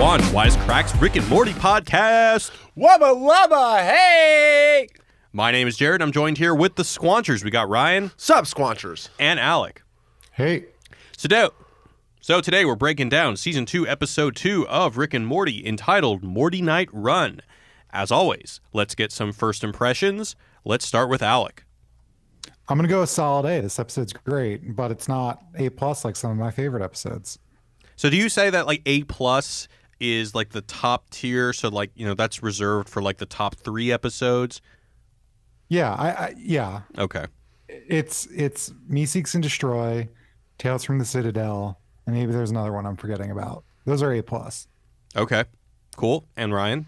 Squanch Wisecracks Rick and Morty podcast. Wubba lubba, hey! My name is Jared. I'm joined here with the Squanchers. We got Ryan Sup, Squanchers? and Alec. Hey, So, do- so today we're breaking down season two, episode two of Rick and Morty, entitled Mortynight Run. As always, let's get some first impressions. Let's start with Alec. I'm gonna go a solid A. This episode's great, but it's not A plus like some of my favorite episodes. So, do you say that like A plus is like the top tier? So, like you know, that's reserved for like the top three episodes. Yeah, I, I yeah, Okay. it's it's Meeseeks and Destroy, Tales from the Citadel, and maybe there's another one I'm forgetting about. Those are A plus. Okay. Cool. And Ryan.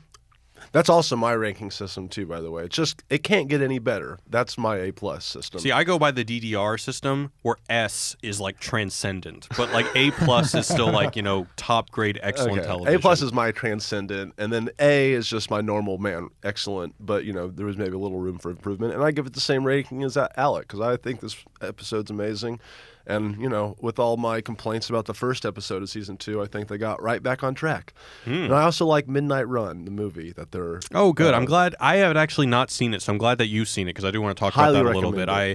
That's also my ranking system too, by the way. It's just it can't get any better. That's my A plus system. See, I go by the DDR system where S is like transcendent, but like A plus is still like you know top grade excellent Okay. television. A plus is my transcendent, and then A is just my normal man, excellent. But you know there was maybe a little room for improvement, and I give it the same rating as Alec because I think this episode's amazing. And you know, with all my complaints about the first episode of season two, I think they got right back on track. And I also like Midnight Run, the movie that they're. Oh, good. uh, I'm glad. I have actually not seen it, so I'm glad that you've seen it because I do want to talk about that a little bit. I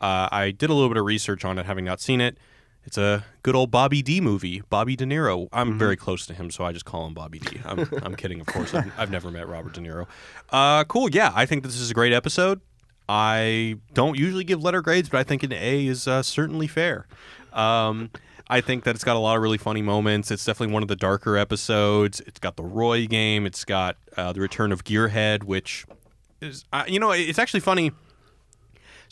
uh, I did a little bit of research on it, having not seen it. It's a good old Bobby D movie. Bobby De Niro. I'm Mm-hmm. very close to him, so I just call him Bobby D. I'm, I'm kidding, of course. I've, I've never met Robert De Niro. Uh, cool. Yeah, I think this is a great episode. I don't usually give letter grades, but I think an A is uh, certainly fair. Um, I think that it's got a lot of really funny moments. It's definitely one of the darker episodes. It's got the Roy game. It's got uh, the return of Gearhead, which is, uh, you know, it's actually funny.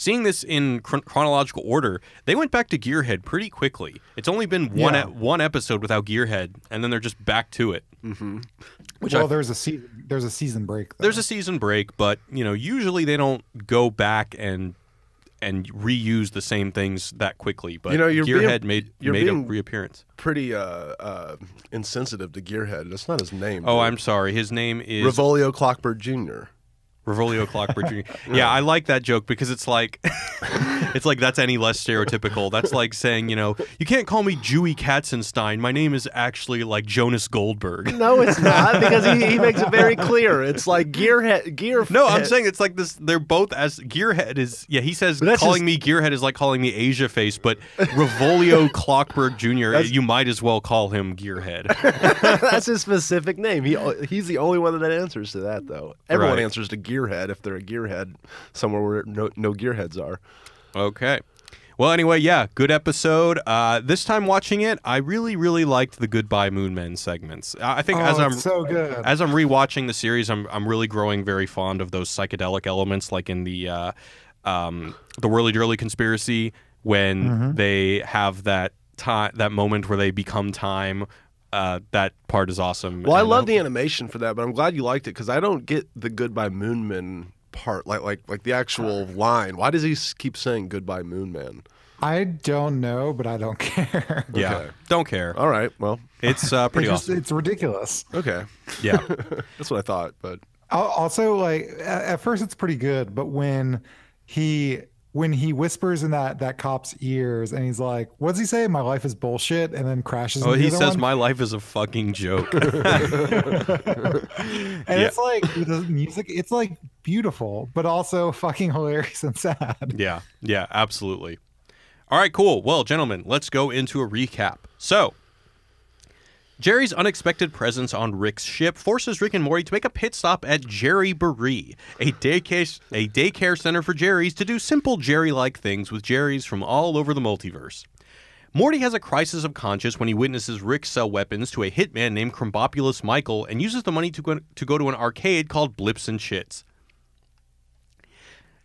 Seeing this in chron- chronological order, they went back to Gearhead pretty quickly. It's only been one Yeah. e- one episode without Gearhead, and then they're just back to it. Mm-hmm. Which well, I, there's a se- there's a season break. Though. there's a season break, but you know, usually they don't go back and and reuse the same things that quickly. But You know, you're being- Gearhead made you're made being- a reappearance. pretty uh, uh, insensitive to Gearhead. That's not his name. Oh, dude. I'm sorry. His name is Revolio Clockberg Jr. Revolio Clockberg Jr. yeah, I like that joke because it's like, it's like that's any less stereotypical. That's like saying, you know, you can't call me Dewey Katzenstein. My name is actually like Jonas Goldberg. No, it's not because he, he makes it very clear. It's like Gearhead. Gear. No, I'm saying it's like this. They're both as Gearhead is. Yeah, he says calling just- me Gearhead is like calling me Asia Face, but Revolio Clockberg Jr. That's- You might as well call him Gearhead. that's his specific name. He he's the only one that answers to that though. Everyone Right. answers to Gearhead if they're a Gearhead somewhere where no no Gearheads are. Okay. Well, anyway, yeah, good episode. Uh, this time watching it, I really, really liked the Goodbye Moon Men segments. I I think oh, as I'm so good. as I'm rewatching the series, I'm I'm really growing very fond of those psychedelic elements, like in the uh, um, the Whirly Dirly conspiracy when Mm-hmm. they have that time that moment where they become time. Uh, that part is awesome. Well, I love hope- the animation for that, but I'm glad you liked it because I don't get the Goodbye Moonman part, like like like the actual line. Why does he keep saying Goodbye Moonman? I don't know, but I don't care. Yeah, Okay. don't care. All right, well, It's uh, pretty it's, just, awesome. it's ridiculous. okay, Yeah. that's what I thought. But Al- Also, like at, at first, it's pretty good, but when he when he whispers in that that cop's ears and he's like, "What's he say? My life is bullshit," and then crashes. Oh, he says one. my life is a fucking joke. and Yeah. it's like the music. It's like beautiful, but also fucking hilarious and sad. Yeah, yeah, absolutely. All right, cool. Well, gentlemen, let's go into a recap. So, Jerry's unexpected presence on Rick's ship forces Rick and Morty to make a pit stop at Jerryboree, a daycare, a daycare center for Jerry's, to do simple Jerry-like things with Jerry's from all over the multiverse. Morty has a crisis of conscience when he witnesses Rick sell weapons to a hitman named Krombopulos Michael and uses the money to go, to go to an arcade called Blips and Chitz.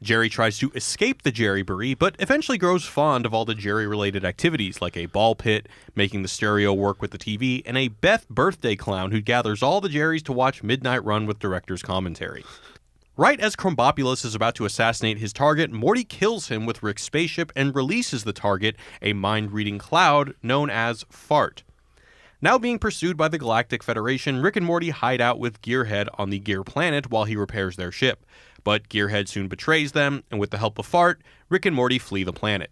Jerry tries to escape the Jerry Baree, but eventually grows fond of all the Jerry related activities like a ball pit, making the stereo work with the TV, and a Beth birthday clown who gathers all the Jerrys to watch Midnight Run with director's commentary. Right as Krombopulos is about to assassinate his target, Morty kills him with Rick's spaceship and releases the target, a mind reading cloud known as Fart. Now being pursued by the Galactic Federation, Rick and Morty hide out with Gearhead on the Gear planet while he repairs their ship. But Gearhead soon betrays them, and with the help of Fart, Rick and Morty flee the planet.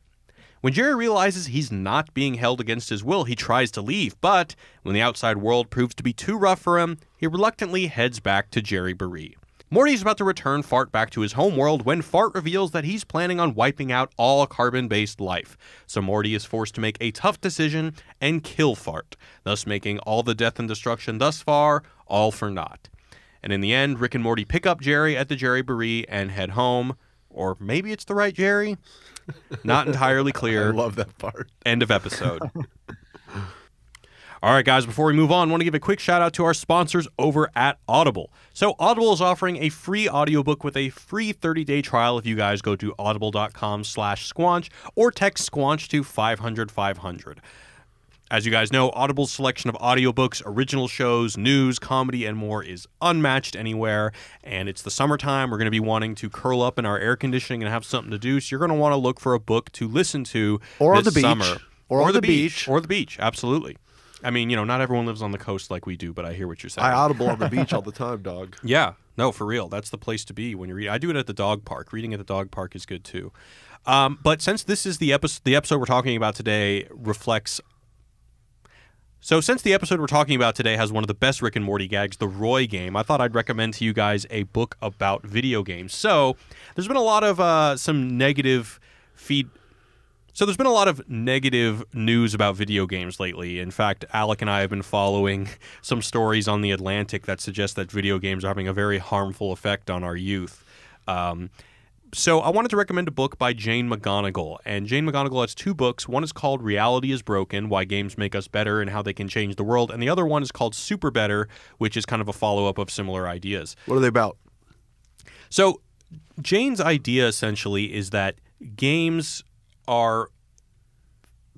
When Jerry realizes he's not being held against his will, he tries to leave, but when the outside world proves to be too rough for him, he reluctantly heads back to Jerryboree. Morty's about to return Fart back to his home world when Fart reveals that he's planning on wiping out all carbon based life. So Morty is forced to make a tough decision and kill Fart, thus making all the death and destruction thus far all for naught. And in the end, Rick and Morty pick up Jerry at the Jerryboree and head home. Or maybe it's the right Jerry? Not entirely I clear. love that part. End of episode. All right, guys, before we move on, I want to give a quick shout out to our sponsors over at Audible. So, Audible is offering a free audiobook with a free 30-day trial if you guys go to audible.com slash squanch or text squanch to 500 500. As you guys know, Audible's selection of audiobooks, original shows, news, comedy, and more is unmatched anywhere. And it's the summertime. We're going to be wanting to curl up in our air conditioning and have something to do. So you're going to want to look for a book to listen to Or on this the beach. summer. Or on the the beach. beach. Or the beach. Absolutely. I mean, you know, not everyone lives on the coast like we do, but I hear what you're saying. I audible on the beach all the time, dog. Yeah, no, for real. That's the place to be when you read. I do it at the dog park. Reading at the dog park is good too. Um, but since this is the episode, the episode we're talking about today reflects. So, since the episode we're talking about today has one of the best Rick and Morty gags, the Roy game, I thought I'd recommend to you guys a book about video games. So, there's been a lot of uh, some negative feed. So there's been a lot of negative news about video games lately. In fact, Alec and I have been following some stories on the Atlantic that suggest that video games are having a very harmful effect on our youth. Um, so I wanted to recommend a book by Jane McGonigal, and Jane McGonigal has two books. One is called "Reality Is Broken: Why Games Make Us Better and How They Can Change the World," and the other one is called "Super Better," which is kind of a follow-up of similar ideas. What are they about? So, Jane's idea essentially is that games are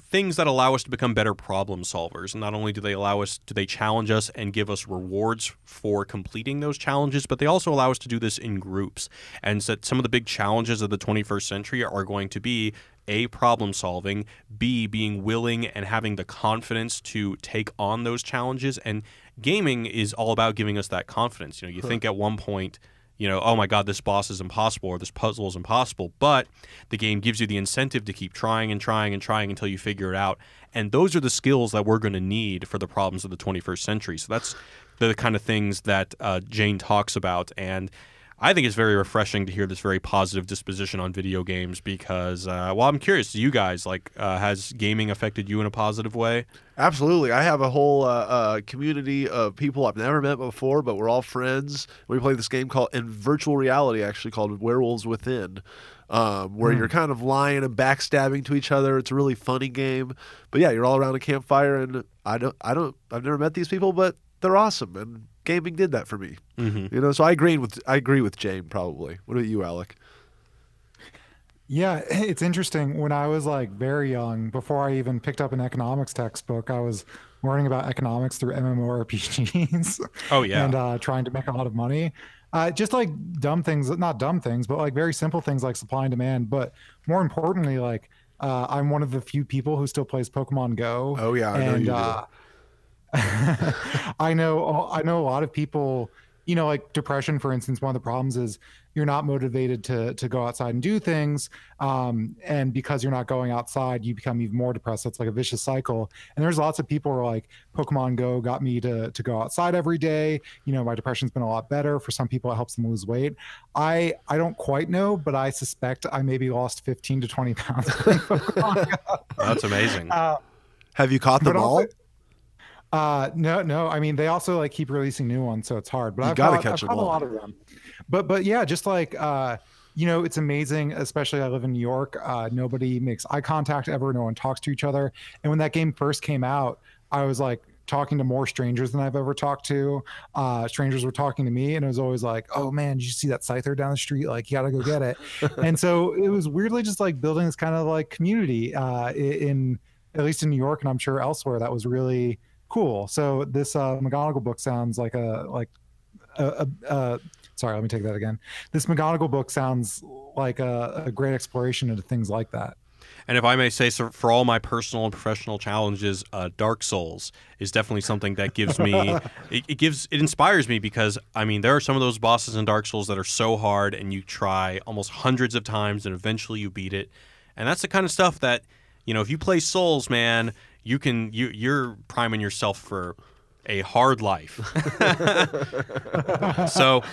things that allow us to become better problem solvers. And not only do they allow us, do they challenge us and give us rewards for completing those challenges, but they also allow us to do this in groups. And so some of the big challenges of the 21st century are going to be a problem solving, b being willing and having the confidence to take on those challenges. And gaming is all about giving us that confidence. You know, you think at one point you know, oh my God, this boss is impossible or this puzzle is impossible. But the game gives you the incentive to keep trying and trying and trying until you figure it out. And those are the skills that we're going to need for the problems of the 21st century. So that's the kind of things that uh, Jane talks about. And I think it's very refreshing to hear this very positive disposition on video games because, uh, well, I'm curious, you guys, like, uh, has gaming affected you in a positive way? Absolutely. I have a whole uh, uh, community of people I've never met before, but we're all friends. We play this game called in virtual reality, actually called Werewolves Within, um, where you're kind of lying and backstabbing to each other. It's a really funny game. But yeah, you're all around a campfire, and I don't, I don't, I've never met these people, but they're awesome, and gaming did that for me. Mm-hmm. You know, so I agree with, I agree with Jane probably. What about you, Alec? Yeah, it's interesting. When I was like very young, before I even picked up an economics textbook, I was learning about economics through MMORPGs. Oh, yeah. and uh, trying to make a lot of money. Uh, just like dumb things, not dumb things, but like very simple things like supply and demand. But more importantly, like uh, I'm one of the few people who still plays Pokemon Go. Oh, yeah, I know and you do. Uh, I know I know a lot of people. You know, like depression, for instance, one of the problems is you're not motivated to to go outside and do things, um, and because you're not going outside, you become even more depressed. So it's like a vicious cycle. And there's lots of people who are like, Pokemon Go got me to to go outside every day. You know, my depression's been a lot better. For some people, it helps them lose weight. I I don't quite know, but I suspect I maybe lost 15 to 20 pounds. Pokemon Go. That's amazing. Uh, Have you caught them But all? also- uh, no, no. I mean, they also like keep releasing new ones, so it's hard. But You I've gotta caught, catch I've caught a lot of them. But but yeah, just like uh, you know, it's amazing. Especially I live in New York. Uh, nobody makes eye contact ever. No one talks to each other. And when that game first came out, I was like talking to more strangers than I've ever talked to. Uh, strangers were talking to me, and it was always like, "Oh man, did you see that Scyther down the street? Like, you gotta go get it." and so it was weirdly just like building this kind of like community uh, in at least in New York, and I'm sure elsewhere. That was really cool. So this uh, McGonigal book sounds like a like a, a, a sorry, let me take that again. This McGonigal book sounds like a, a great exploration into things like that. And if I may say so, for all my personal and professional challenges, uh, Dark Souls is definitely something that gives me, it, it gives, it inspires me because I mean there are some of those bosses in Dark Souls that are so hard, and you try almost hundreds of times, and eventually you beat it, and that's the kind of stuff that you know, if you play Souls, man, you can you you're priming yourself for a hard life. so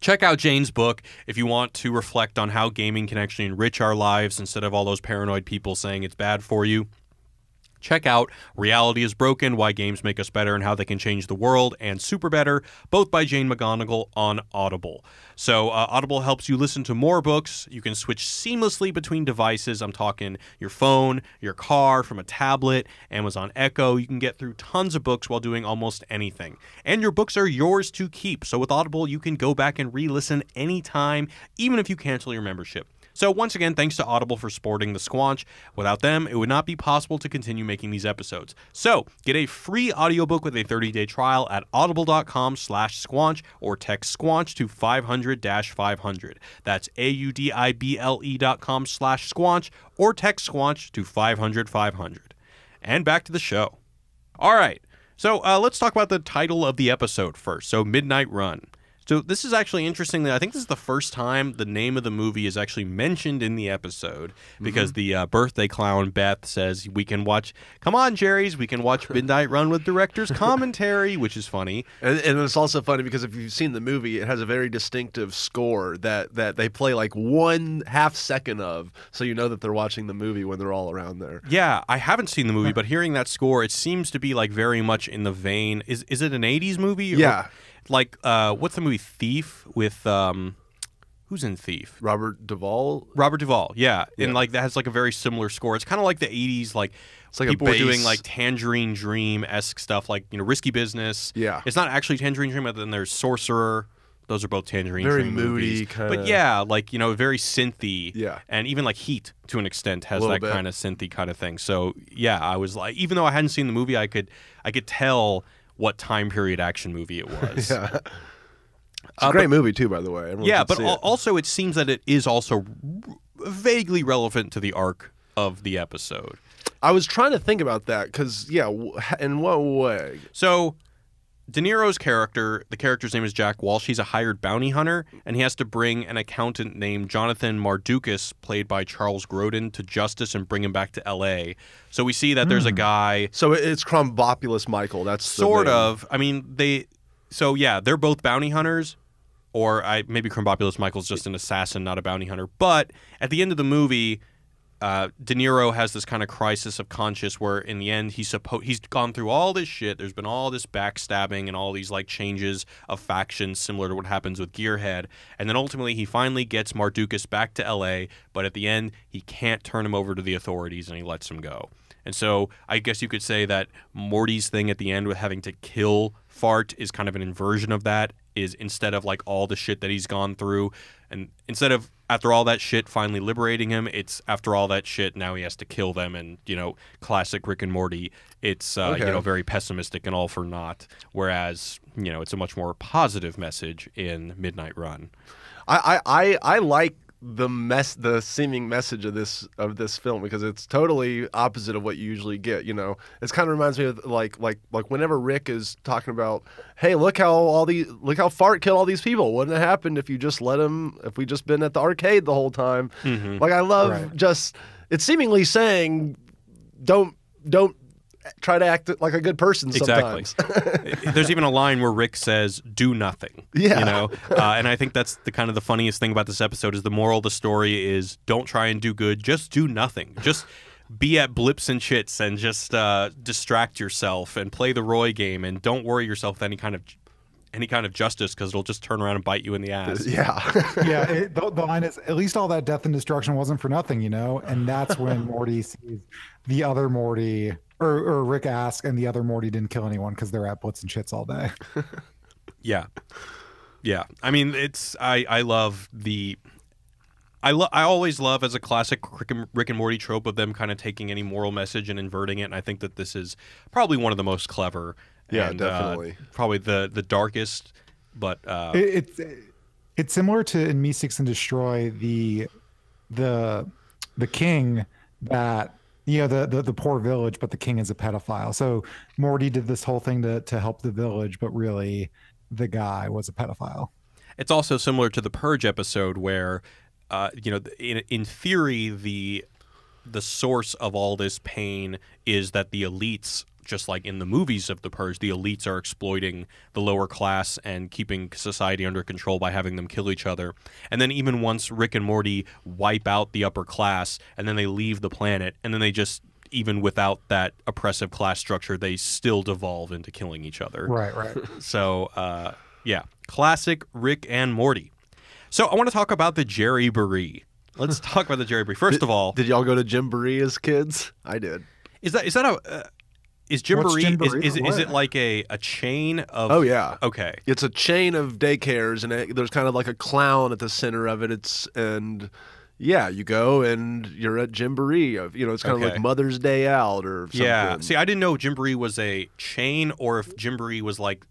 check out Jane's book if you want to reflect on how gaming can actually enrich our lives instead of all those paranoid people saying it's bad for you. Check out Reality is Broken Why Games Make Us Better and How They Can Change the World and Super Better, both by Jane McGonigal on Audible. So, uh, Audible helps you listen to more books. You can switch seamlessly between devices. I'm talking your phone, your car, from a tablet, Amazon Echo. You can get through tons of books while doing almost anything. And your books are yours to keep. So, with Audible, you can go back and re listen anytime, even if you cancel your membership. So, once again, thanks to Audible for supporting the Squanch. Without them, it would not be possible to continue making these episodes. So, get a free audiobook with a 30-day trial at audible.com slash squanch or text squanch to 500-500. That's A-U-D-I-B-L-E dot com slash squanch or text squanch to 500-500. And back to the show. All right. So uh, let's talk about the title of the episode first. So, Midnight Run. So this is actually interesting. I think this is the first time the name of the movie is actually mentioned in the episode because the uh, birthday clown Beth says we can watch. Come on, Jerry's. We can watch Midnight Run with director's commentary, which is funny. And, and it's also funny because if you've seen the movie, it has a very distinctive score that, that they play like one half second of, so you know that they're watching the movie when they're all around there. Yeah, I haven't seen the movie, but hearing that score, it seems to be like very much in the vein. Is is it an '80s movie? or- Yeah. Like uh, what's the movie Thief with um, who's in Thief? Robert Duvall. Robert Duvall, yeah, and like that has like a very similar score. It's kind of like the '80s, like It's like people were doing like Tangerine Dream esque stuff, like you know, Risky Business. Yeah. it's not actually Tangerine Dream, but then there's Sorcerer. Those are both Tangerine Very Dream moody, movies. kinda- but yeah, like you know, very synthy. Yeah. and even like Heat to an extent has that bit. kind of synthy kind of thing. So yeah, I was like, even though I hadn't seen the movie, I could I could tell what time period action movie it was. Yeah. It's Uh, a great movie too, by the way. Everyone Yeah, but see al- it. also it seems that it is also r- vaguely relevant to the arc of the episode. I was trying to think about that because yeah, w- in what way? So, De Niro's character, the character's name is Jack Walsh. He's a hired bounty hunter, and he has to bring an accountant named Jonathan Mardukas, played by Charles Grodin, to justice and bring him back to L.A. So we see that there's a hmm. guy, So it's Krombopulos Michael. That's sort of. I mean, they. So yeah, they're both bounty hunters, or I maybe Krombopulos Michael's just an assassin, not a bounty hunter. But at the end of the movie, uh, De Niro has this kind of crisis of conscience where, in the end, he's supposed he's gone through all this shit. There's been all this backstabbing and all these like changes of factions, similar to what happens with Gearhead. And then ultimately, he finally gets Mardukas back to L.A. But at the end, he can't turn him over to the authorities, and he lets him go. And so, I guess you could say that Morty's thing at the end with having to kill Fart is kind of an inversion of that. Is instead of like all the shit that he's gone through, and instead of after all that shit finally liberating him, it's after all that shit now he has to kill them. And you know, classic Rick and Morty, it's uh, you know very pessimistic and all for naught. Whereas you know it's a much more positive message in Midnight Run. I, I, I, I like the mess the seeming message of this of this film because it's totally opposite of what you usually get you know? It's kind of reminds me of like like like whenever rick is talking about hey look how all these look how fart killed all these people. Wouldn't have happened if you just let him if we just been at the arcade the whole time? Mm-hmm. Like i love Right. just it's seemingly saying don't don't try to act like a good person Exactly. sometimes There's even a line where Rick says, "Do nothing." Yeah. you know, uh, and I think that's the kind of the funniest thing about this episode is the moral of the story is don't try and do good, just do nothing, just be at blips and chitz and just uh, distract yourself and play the Roy game and don't worry yourself with any kind of any kind of justice because it'll just turn around and bite you in the ass. yeah yeah, it, the, the line is at least all that death and destruction wasn't for nothing, you know. And that's when Morty sees the other Morty, or, or Rick asks, and the other Morty didn't kill anyone because they're at Blips and Chitz all day. Yeah, yeah. I mean, it's I I love the. I, lo- I always love as a classic Rick and, Rick and Morty trope of them kind of taking any moral message and inverting it, and I think that this is probably one of the most clever. Yeah, and, uh, definitely. probably the the darkest, but uh, It, it's it's similar to in Meeseeks and Destroy the the the king that you know the, the the poor village, but the king is a pedophile. So Morty did this whole thing to to help the village, but really the guy was a pedophile. It's also similar to the Purge episode where, uh, you know, in, in theory, the the source of all this pain is that the elites just like in the movies of the purge the elites are exploiting the lower class and keeping society under control by having them kill each other and then even once rick and morty wipe out the upper class and then they leave the planet and then they just even without that oppressive class structure they still devolve into killing each other Right, right. so, uh, yeah, classic Rick and Morty. So, I want to talk about the Jerry Brie. Let's talk about the Jerry Brie. First of all, Did y'all go to Jamboree as kids? I did. is that is that a uh, is Gymboree? is, is, is it like a, a chain of Oh yeah. okay It's a chain of daycares, and it, there's kind of like a clown at the center of it. It's and yeah, you go and you're at Jamboree. Of you know, it's kind of like Mother's Day out or something. yeah see I didn't know Gymboree was a chain or if Gymboree was like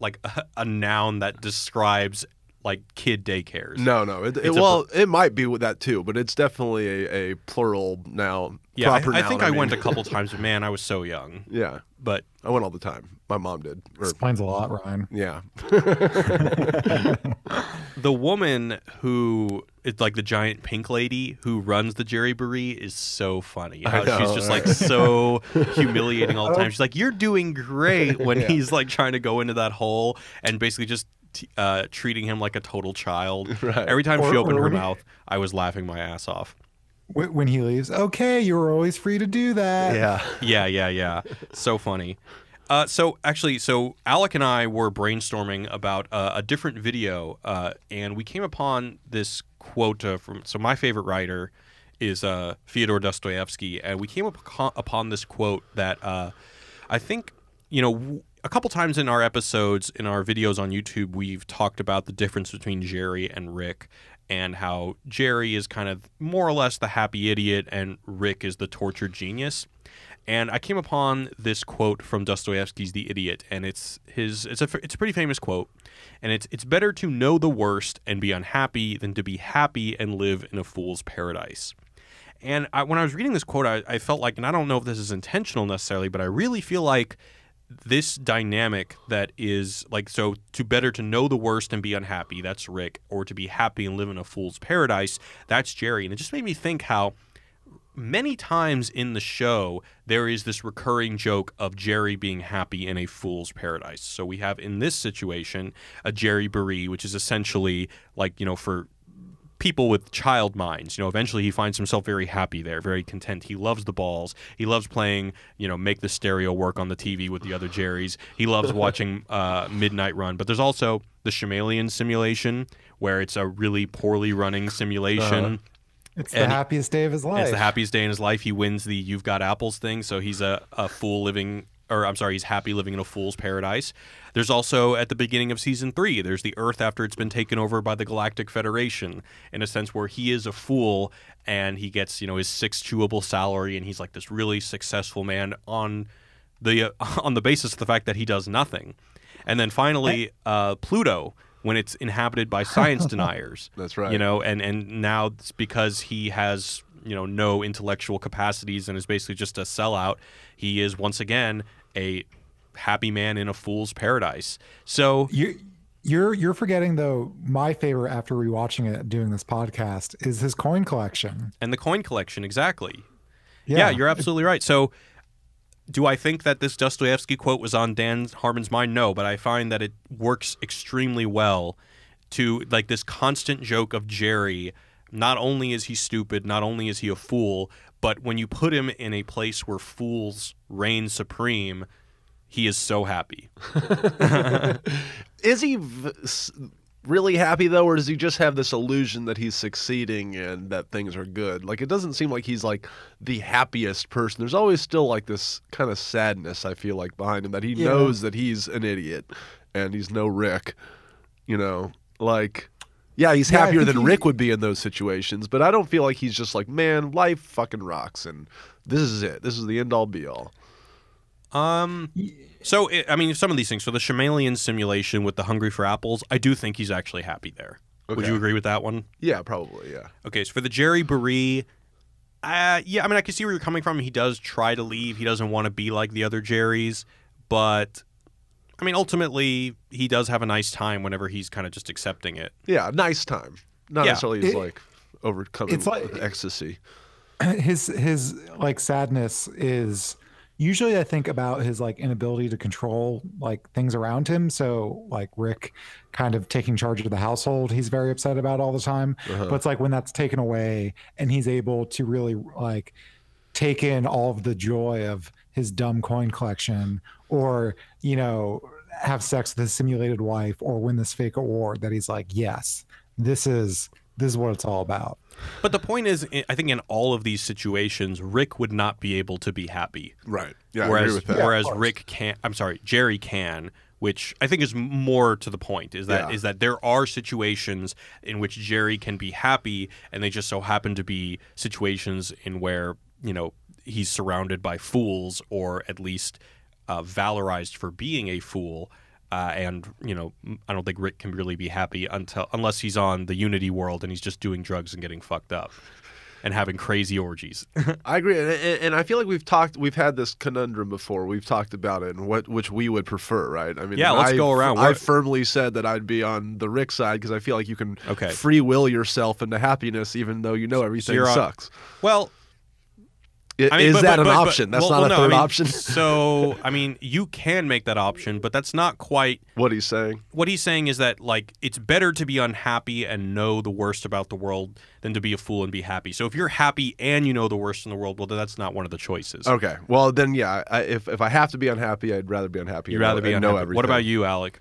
like a, a noun that describes like kid daycares No, no. It, it, It's a well, it might be with that too, but it's definitely a, a plural now. yeah I, proper I noun, think I, went a couple times but man I was so young Yeah, but I went all the time. My mom did. Or, Explains a lot, Ryan. yeah, the woman who it's like the giant pink lady who runs the Jerry Brie is so funny. I How she's just right? like so humiliating all the time. She's like, "You're doing great," when Yeah. he's like trying to go into that hole and basically just t- uh, treating him like a total child. Right. Every time Or- she opened her he- mouth, I was laughing my ass off. When he leaves, okay, you were always free to do that. yeah. Yeah, yeah, yeah. So funny. Uh, so actually, so Alec and I were brainstorming about uh, a different video, uh, and we came upon this quote uh, from. So my favorite writer is uh, Fyodor Dostoevsky, and we came up, upon this quote that uh, I think you know. A couple times in our episodes, in our videos on YouTube, we've talked about the difference between Jerry and Rick, and how Jerry is kind of more or less the happy idiot, and Rick is the tortured genius and I came upon this quote from Dostoevsky's The Idiot, and it's his it's a it's a pretty famous quote, and it's it's better to know the worst and be unhappy than to be happy and live in a fool's paradise. And I, when I was reading this quote, I, I felt like, and I don't know if this is intentional necessarily, but I really feel like this dynamic that is like so to better to know the worst and be unhappy that's rick or to be happy and live in a fool's paradise that's jerry and it just made me think how many times in the show there is this recurring joke of Jerry being happy in a fool's paradise. So we have in this situation a Jerry Brie, which is essentially like, you know, for people with child minds, you know, eventually he finds himself very happy there, very content. He loves the balls. He loves playing, you know, make the stereo work on the TV with the other Jerrys. He loves watching uh, Midnight Run. But there's also the Shamalian simulation where it's a really poorly running simulation. Uh-huh. It's the happiest day of his life. It's the happiest day in his life. He wins the "You've Got Apples" thing, so he's a, a fool living, or I'm sorry, he's happy living in a fool's paradise. There's also at the beginning of season three, there's the Earth after it's been taken over by the Galactic Federation, in a sense where he is a fool and he gets you know his six chewable salary, and he's like this really successful man on the uh, on the basis of the fact that he does nothing. And then finally, uh, Pluto, when it's inhabited by science deniers. That's right. You know, and and now it's because he has you know no intellectual capacities and is basically just a sellout. He is once again a happy man in a fool's paradise. So You, you're you're forgetting though. My favorite after rewatching it, doing this podcast, is his coin collection. and the coin collection exactly. Yeah, you're absolutely right. So, do I think that this Dostoevsky quote was on Dan Harmon's mind? No, but I find that it works extremely well to like this constant joke of Jerry. Not only is he stupid, not only is he a fool, but when you put him in a place where fools reign supreme, he is so happy. Is he v- s- really happy though, or does he just have this illusion that he's succeeding and that things are good? Like it doesn't seem like he's like the happiest person. There's always still like this kind of sadness I feel like behind him that he Yeah. knows that he's an idiot and he's no Rick. You know, like yeah, he's happier think than he- Rick would be in those situations, but I don't feel like he's just like, man, life fucking rocks and this is it. This is the end all be all. Um, so it, I mean, some of these things. So the Shamalian simulation with the Hungry for Apples, I do think he's actually happy there. Would you agree with that one? Yeah, probably, yeah. Okay, so for the Jerry Brie, uh, yeah, I mean, I can see where you're coming from. He does try to leave. He doesn't want to be like the other Jerrys, but I mean, ultimately, he does have a nice time whenever he's kind of just accepting it. Yeah, nice time. Not Yeah. necessarily he's It- like overcoming it's like- with ecstasy. his his like sadness is usually I think about his like inability to control like things around him. So like Rick kind of taking charge of the household, he's very upset about all the time. Uh-huh. But it's like when that's taken away and he's able to really like take in all of the joy of his dumb coin collection or, you know, have sex with his simulated wife or win this fake award that he's like, yes, this is this is what it's all about. But the point is, I I think in all of these situations, Rick would not be able to be happy. Right. Yeah, I whereas agree with that. Yeah, whereas course. Rick can I'm sorry, Jerry can, which I think is more to the point is that is Yeah. that there are situations in which Jerry can be happy and they just so happen to be situations in where, you know, he's surrounded by fools or at least uh, valorized for being a fool. Uh, and you know, I don't think Rick can really be happy until unless he's on the Unity world and he's just doing drugs and getting fucked up and having crazy orgies. I agree, and, and I feel like we've talked, we've had this conundrum before. We've talked about it and what which we would prefer, right? I mean, Yeah, let's I- go around. I firmly said that I'd be on the Rick side because I feel like you can Okay. free will yourself into happiness, even though you know everything on- sucks. well, I- I mean, is but- that but- an but- but- option? That's well- not well, a no, third I mean, option. so, I mean, you can make that option, but that's not quite what he's saying. what he's saying is that like it's better to be unhappy and know the worst about the world than to be a fool and be happy. So if you're happy and you know the worst in the world, well, then that's not one of the choices. Okay, well then, yeah. I, if if I have to be unhappy, I'd rather be unhappy. You'd rather know, be and know unhappy. everything. What about you, Alec?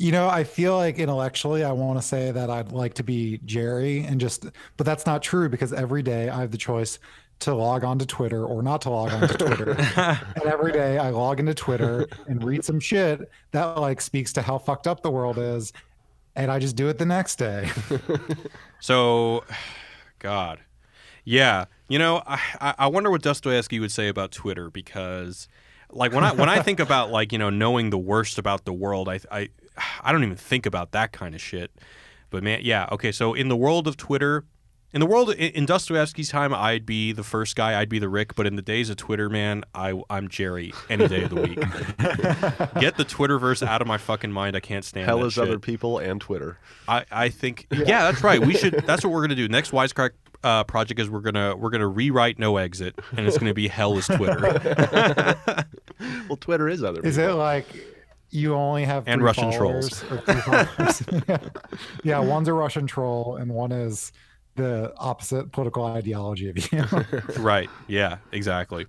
You know, I feel like intellectually I want to say that I'd like to be Jerry and just, but that's not true because every day I have the choice to log on to Twitter or not to log on to Twitter. and every day I log into Twitter and read some shit that like speaks to how fucked up the world is. And I just do it the next day. So, God, yeah, you know, I I- I wonder what Dostoevsky would say about Twitter because, like, when I when I think about like you know knowing the worst about the world, I I I don't even think about that kind of shit. But man, yeah, okay. So in the world of Twitter, in the world in in Dostoevsky's time, I'd be the first guy, I'd be the Rick. But in the days of Twitter, man, I I'm Jerry any day of the week. Get the Twitterverse out of my fucking mind. I can't stand it. Hell that is shit. other people and Twitter. I, I think yeah. that's right. We should. That's what we're gonna do. Next Wisecrack uh, project is we're gonna we're gonna rewrite No Exit, and it's gonna be Hell is Twitter Well, Twitter is other. Is people. it like you only have And Russian trolls. or three yeah. yeah, one's a Russian troll and one is the opposite political ideology of you. right. Yeah. Exactly.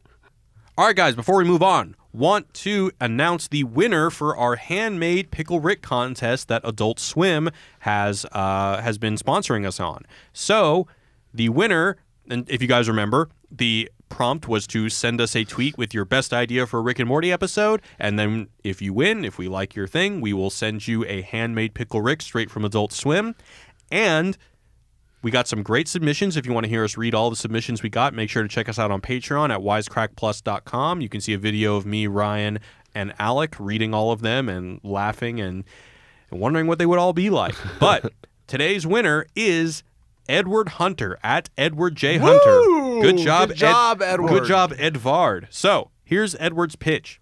All right, guys. Before we move on, want to announce the winner for our handmade pickle Rick contest that Adult Swim has uh, has been sponsoring us on. So the winner, and if you guys remember, the prompt was to send us a tweet with your best idea for a Rick and Morty episode, and then if you win, if we like your thing, we will send you a handmade pickle Rick straight from Adult Swim, and we got some great submissions. If you want to hear us read all the submissions we got, make sure to check us out on Patreon at wisecrackplus.com. You can see a video of me, Ryan, and Alec reading all of them and laughing and, and wondering what they would all be like. But today's winner is Edward Hunter at Edward J. Hunter. Woo! Good job, Good job, Ed- Edward. Good job, Edvard. So here's Edward's pitch.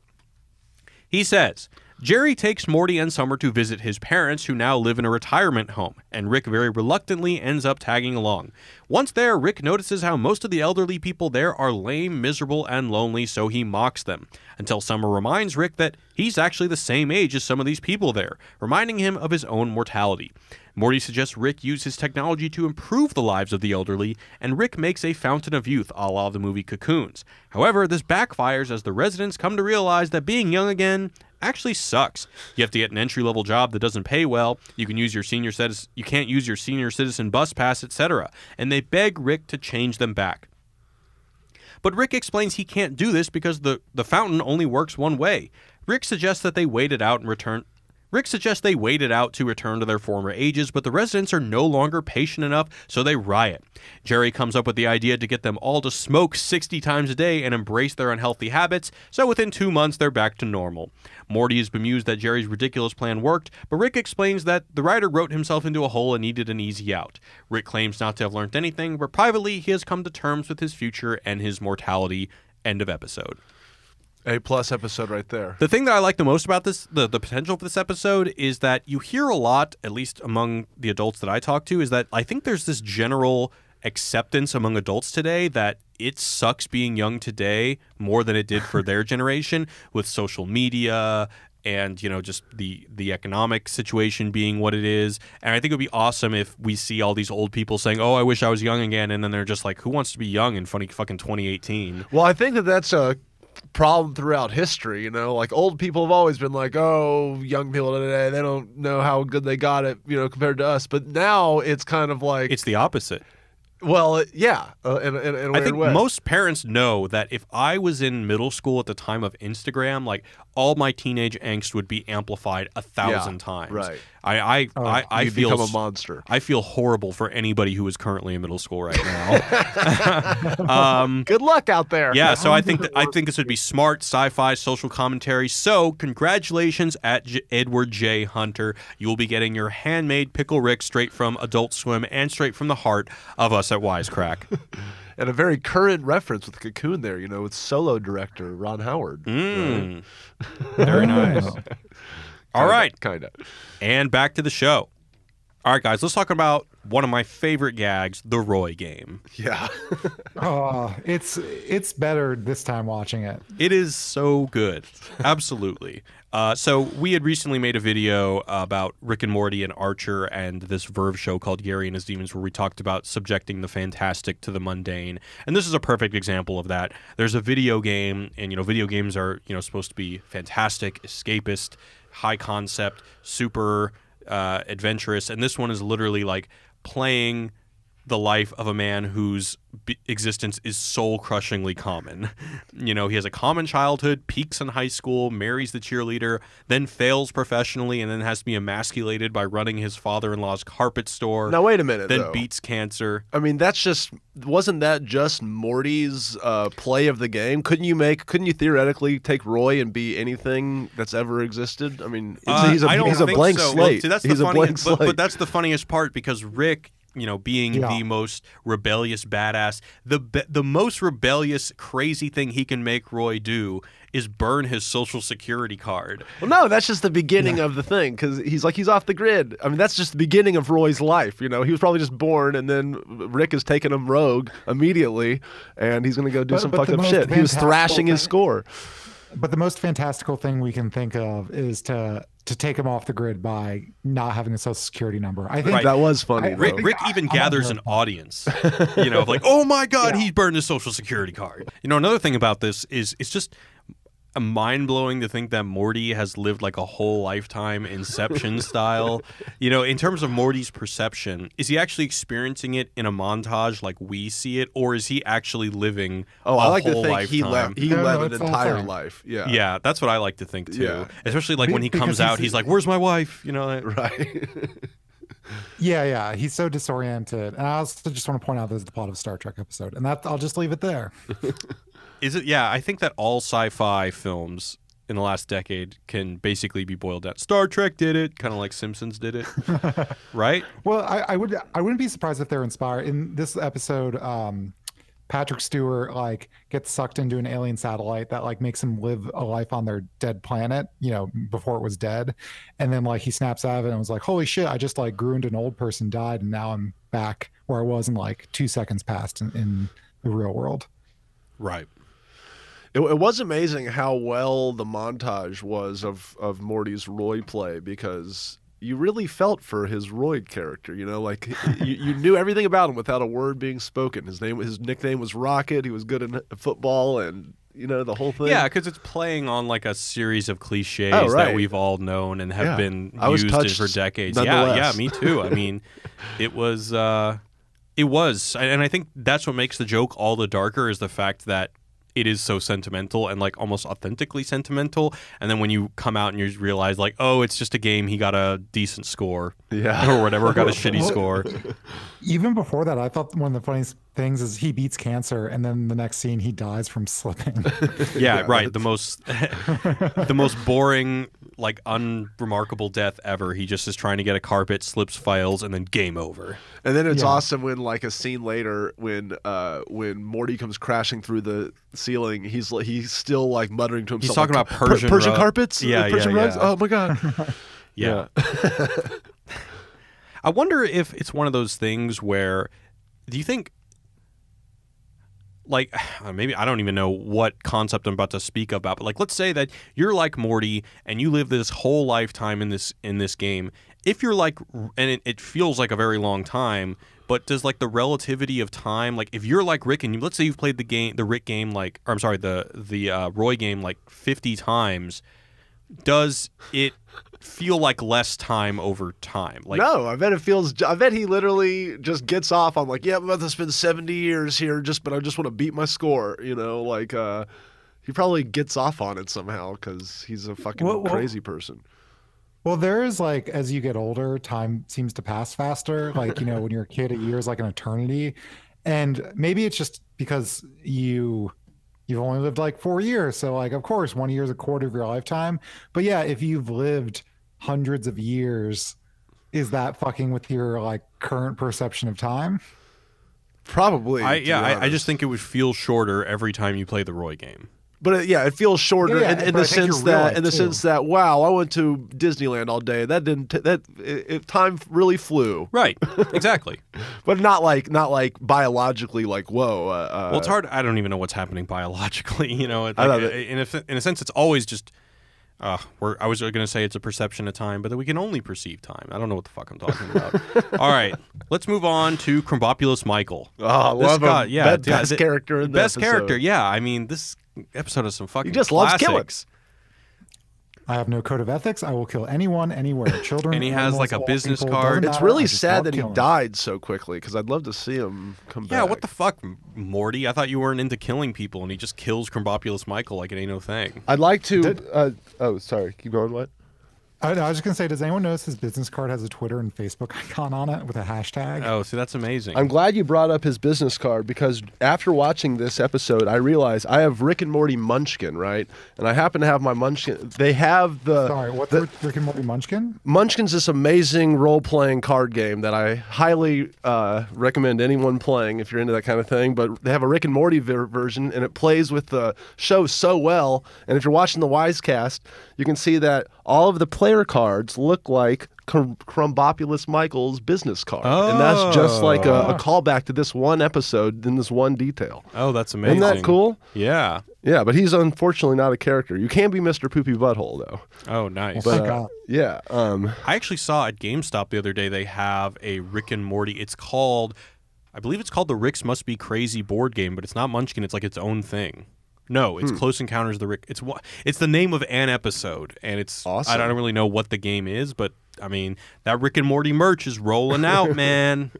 He says Jerry takes Morty and Summer to visit his parents, who now live in a retirement home, and Rick very reluctantly ends up tagging along. Once there, Rick notices how most of the elderly people there are lame, miserable, and lonely, so he mocks them. Until Summer reminds Rick that he's actually the same age as some of these people there, reminding him of his own mortality. Morty suggests Rick use his technology to improve the lives of the elderly, and Rick makes a fountain of youth a la the movie Cocoons. However, this backfires as the residents come to realize that being young again actually sucks. You have to get an entry level job that doesn't pay well. You can use your senior citizen you can't use your senior citizen bus pass, etc. And they beg Rick to change them back. But Rick explains he can't do this because the, the fountain only works one way. Rick suggests that they wait it out and return. Rick suggests they wait it out to return to their former ages, but the residents are no longer patient enough, so they riot. Jerry comes up with the idea to get them all to smoke 60 times a day and embrace their unhealthy habits, so within two months they're back to normal. Morty is bemused that Jerry's ridiculous plan worked, but Rick explains that the writer wrote himself into a hole and needed an easy out. Rick claims not to have learned anything, but privately he has come to terms with his future and his mortality. End of episode. A plus episode right there. The thing that I like the most about this, the, the potential of this episode, is that you hear a lot, at least among the adults that I talk to, is that I think there's this general acceptance among adults today that it sucks being young today more than it did for their generation with social media and you know just the the economic situation being what it is and i think it would be awesome if we see all these old people saying oh i wish i was young again and then they're just like who wants to be young in funny fucking 2018 Well, I think that that's a problem throughout history. You know, like old people have always been like, "Oh, young people today, they don't know how good they got it," you know, compared to us. But now it's kind of like, it's the opposite well, yeah, uh, in, a- in, a- in a I weird think way. most parents know that if I was in middle school at the time of Instagram, like all my teenage angst would be amplified a thousand times. right. I I Oh, I, I You'd feel become a monster. I feel horrible for anybody who is currently in middle school right now. um, Good luck out there. yeah, so I think that, I think this would be smart sci-fi social commentary. So congratulations at J- Edward J. Hunter. You will be getting your handmade pickle Rick straight from Adult Swim and straight from the heart of us at Wisecrack. and a very current reference with Cocoon there. You know, with solo director Ron Howard. Mm. Very nice. All right, kind of. and back to the show. All right, guys, let's talk about one of my favorite gags, the Roy game. Yeah. Oh, it's it's better this time watching it. It is so good. Absolutely. Uh, so we had recently made a video about Rick and Morty and Archer and this VRV show called Gary and His Demons, where we talked about subjecting the fantastic to the mundane. And this is a perfect example of that. There's a video game, and you know, video games are you know supposed to be fantastic, escapist, high concept, super uh, adventurous, and this one is literally like playing the life of a man whose b- existence is soul crushingly common. You know, he has a common childhood, peaks in high school, marries the cheerleader, then fails professionally, and then has to be emasculated by running his father in law's carpet store, now wait a minute. then though. beats cancer. I mean, that's just wasn't that just Morty's uh, play of the game? Couldn't you make? Couldn't you theoretically take Roy and be anything that's ever existed? I mean, Uh, he's a I don't he's a blank so. slate. Well, see, that's he's the a blank but, slate. but that's the funniest part because Rick, you know, being Yeah. the most rebellious badass, the the most rebellious crazy thing he can make Roy do is burn his social security card. well, no, that's just the beginning of the thing because he's like he's off the grid. I mean, that's just the beginning of Roy's life. You know, he was probably just born, and then Rick has taken him rogue immediately, and he's gonna go do But- some but fucked up shit. He was fantastical thrashing his score. But the most fantastical thing we can think of is to to take him off the grid by not having a social security number. I think Right. That was funny. I- Rick, think Rick even I'm gathers an audience, you know, of like, oh my god, Yeah. he burned his social security card. You know, another thing about this is it's just mind blowing to think that Morty has lived like a whole lifetime Inception style. You know, in terms of Morty's perception, is he actually experiencing it in a montage like we see it, or is he actually living? Oh, I I like to think he left. He No, led no, an entire fine. life. Yeah. Yeah, that's what I like to think too. Yeah. Especially like when he comes because out, he's- he's like, "Where's my wife?" You know. Right. yeah, yeah, he's so disoriented. And I also just want to point out this is the plot of a Star Trek episode, and that I'll just leave it there. Is it? Yeah, I think that all sci-fi films in the last decade can basically be boiled down. Star Trek did it, kind of like Simpsons did it, right? Well, I, I would I wouldn't be surprised if they're inspired. In this episode, um, Patrick Stewart like gets sucked into an alien satellite that like makes him live a life on their dead planet, you know, before it was dead. And then like he snaps out of it and was like, Holy shit, I just like grew into an old person, died, and now I'm back where I was in like two seconds past in, in the real world. Right. It, it was amazing how well the montage was of of Morty's Roy play because you really felt for his Roy character. You know, like you, you knew everything about him without a word being spoken. His name, his nickname was Rocket. He was good in football, and you know the whole thing. Yeah, because it's playing on like a series of cliches Oh, right. that we've all known and have Yeah. been I was used for decades. Yeah, yeah, me too. I mean, it was, uh, it was, and I think that's what makes the joke all the darker is the fact that it is so sentimental and like almost authentically sentimental. And then when you come out and you realize like, oh, it's just a game. He got a decent score yeah. or whatever, got a shitty score. Even before that, I thought one of the funniest things is he beats cancer, and then the next scene he dies from slipping. Yeah, Yeah, right. The most, the most boring, like unremarkable death ever. He just is trying to get a carpet, slips, files, and then game over. And then it's Yeah. awesome when like a scene later when uh when Morty comes crashing through the ceiling, he's like he's still like muttering to himself. He's talking like, about Persian Persian rug." carpets, Yeah, Uh, Persian yeah, rugs. yeah. Oh my god. Yeah. I wonder if it's one of those things where do you think like maybe I don't even know what concept I'm about to speak about, but like let's say that you're like Morty and you live this whole lifetime in this in this game. If you're like and it, it feels like a very long time, but does like the relativity of time like if you're like Rick and you, let's say you've played the game the Rick game like or I'm sorry the the uh, Roy game like 50 times, does it feel like less time over time? Like no, I bet it feels. I bet he literally just gets off on like, yeah, I'm about to spend 70 years here, just but I just want to beat my score. You know, like uh, he probably gets off on it somehow because he's a fucking Well, well- crazy person. Well, there is like as you get older, time seems to pass faster. Like, you know, when you're a kid, a year is like an eternity. And maybe it's just because you you've only lived like four years. So like of course one year is a quarter of your lifetime. But yeah, if you've lived hundreds of years, is that fucking with your like current perception of time? Probably. I yeah, I, I just think it would feel shorter every time you play the Roy game. But it, yeah, it feels shorter Yeah, in, in the sense that in the too. sense that wow, I went to Disneyland all day. That didn't t- that it, it, time really flew, Right. Exactly. but not like not like biologically like whoa. Uh, uh, well, it's hard. I don't even know what's happening biologically. You know, it, I like, know that- in a in a sense, it's always just. Uh, we're, I was going to say it's a perception of time, but that we can only perceive time. I don't know what the fuck I'm talking about. All right, let's move on to Krombopulos Michael. Oh, I This love guy- him. yeah, Be- yeah, best the- character in the Best episode. character, yeah. I mean, this episode of some fucking just loves killing. classics. I have no code of ethics. I will kill anyone, anywhere, children. And he has, animals, like, a business people, card. doesn't It's matter. really sad love that he killing. died so quickly because I'd love to see him come back. Yeah, what the fuck, Morty? I thought you weren't into killing people, and he just kills Krombopulos Michael like it ain't no thing. I'd like to. Did- uh, oh, sorry. Keep going. What? I, I was just gonna say, does anyone notice his business card has a Twitter and Facebook icon on it with a hashtag? Oh, see, that's amazing. I'm glad you brought up his business card because after watching this episode, I realized I have Rick and Morty Munchkin, right? And I happen to have my Munchkin. They have the. Sorry, what's the- Rick and Morty Munchkin? Munchkin's this amazing role playing card game that I highly uh, recommend anyone playing if you're into that kind of thing. But they have a Rick and Morty ver- version, and it plays with the show so well. And if you're watching the Wisecast, you can see that all of the player cards look like Crum- Krombopulos Michael's business card, and that's just like a, a Oh. callback to this one episode in this one detail. oh, that's amazing. Isn't that cool? Yeah. Yeah, but he's unfortunately not a character. You can be Mr. Poopy Butthole though. Oh, nice. But uh, yeah, um, I actually saw at GameStop the other day they have a Rick and Morty. It's called, I believe it's called the Rick's Must Be Crazy board game, but it's not Munchkin. It's like its own thing. No, Hmm. it's Close Encounters of the Rick. It's what it's the name of an episode, and it's Awesome. I don't really know what the game is, but I mean that Rick and Morty merch is rolling out, man.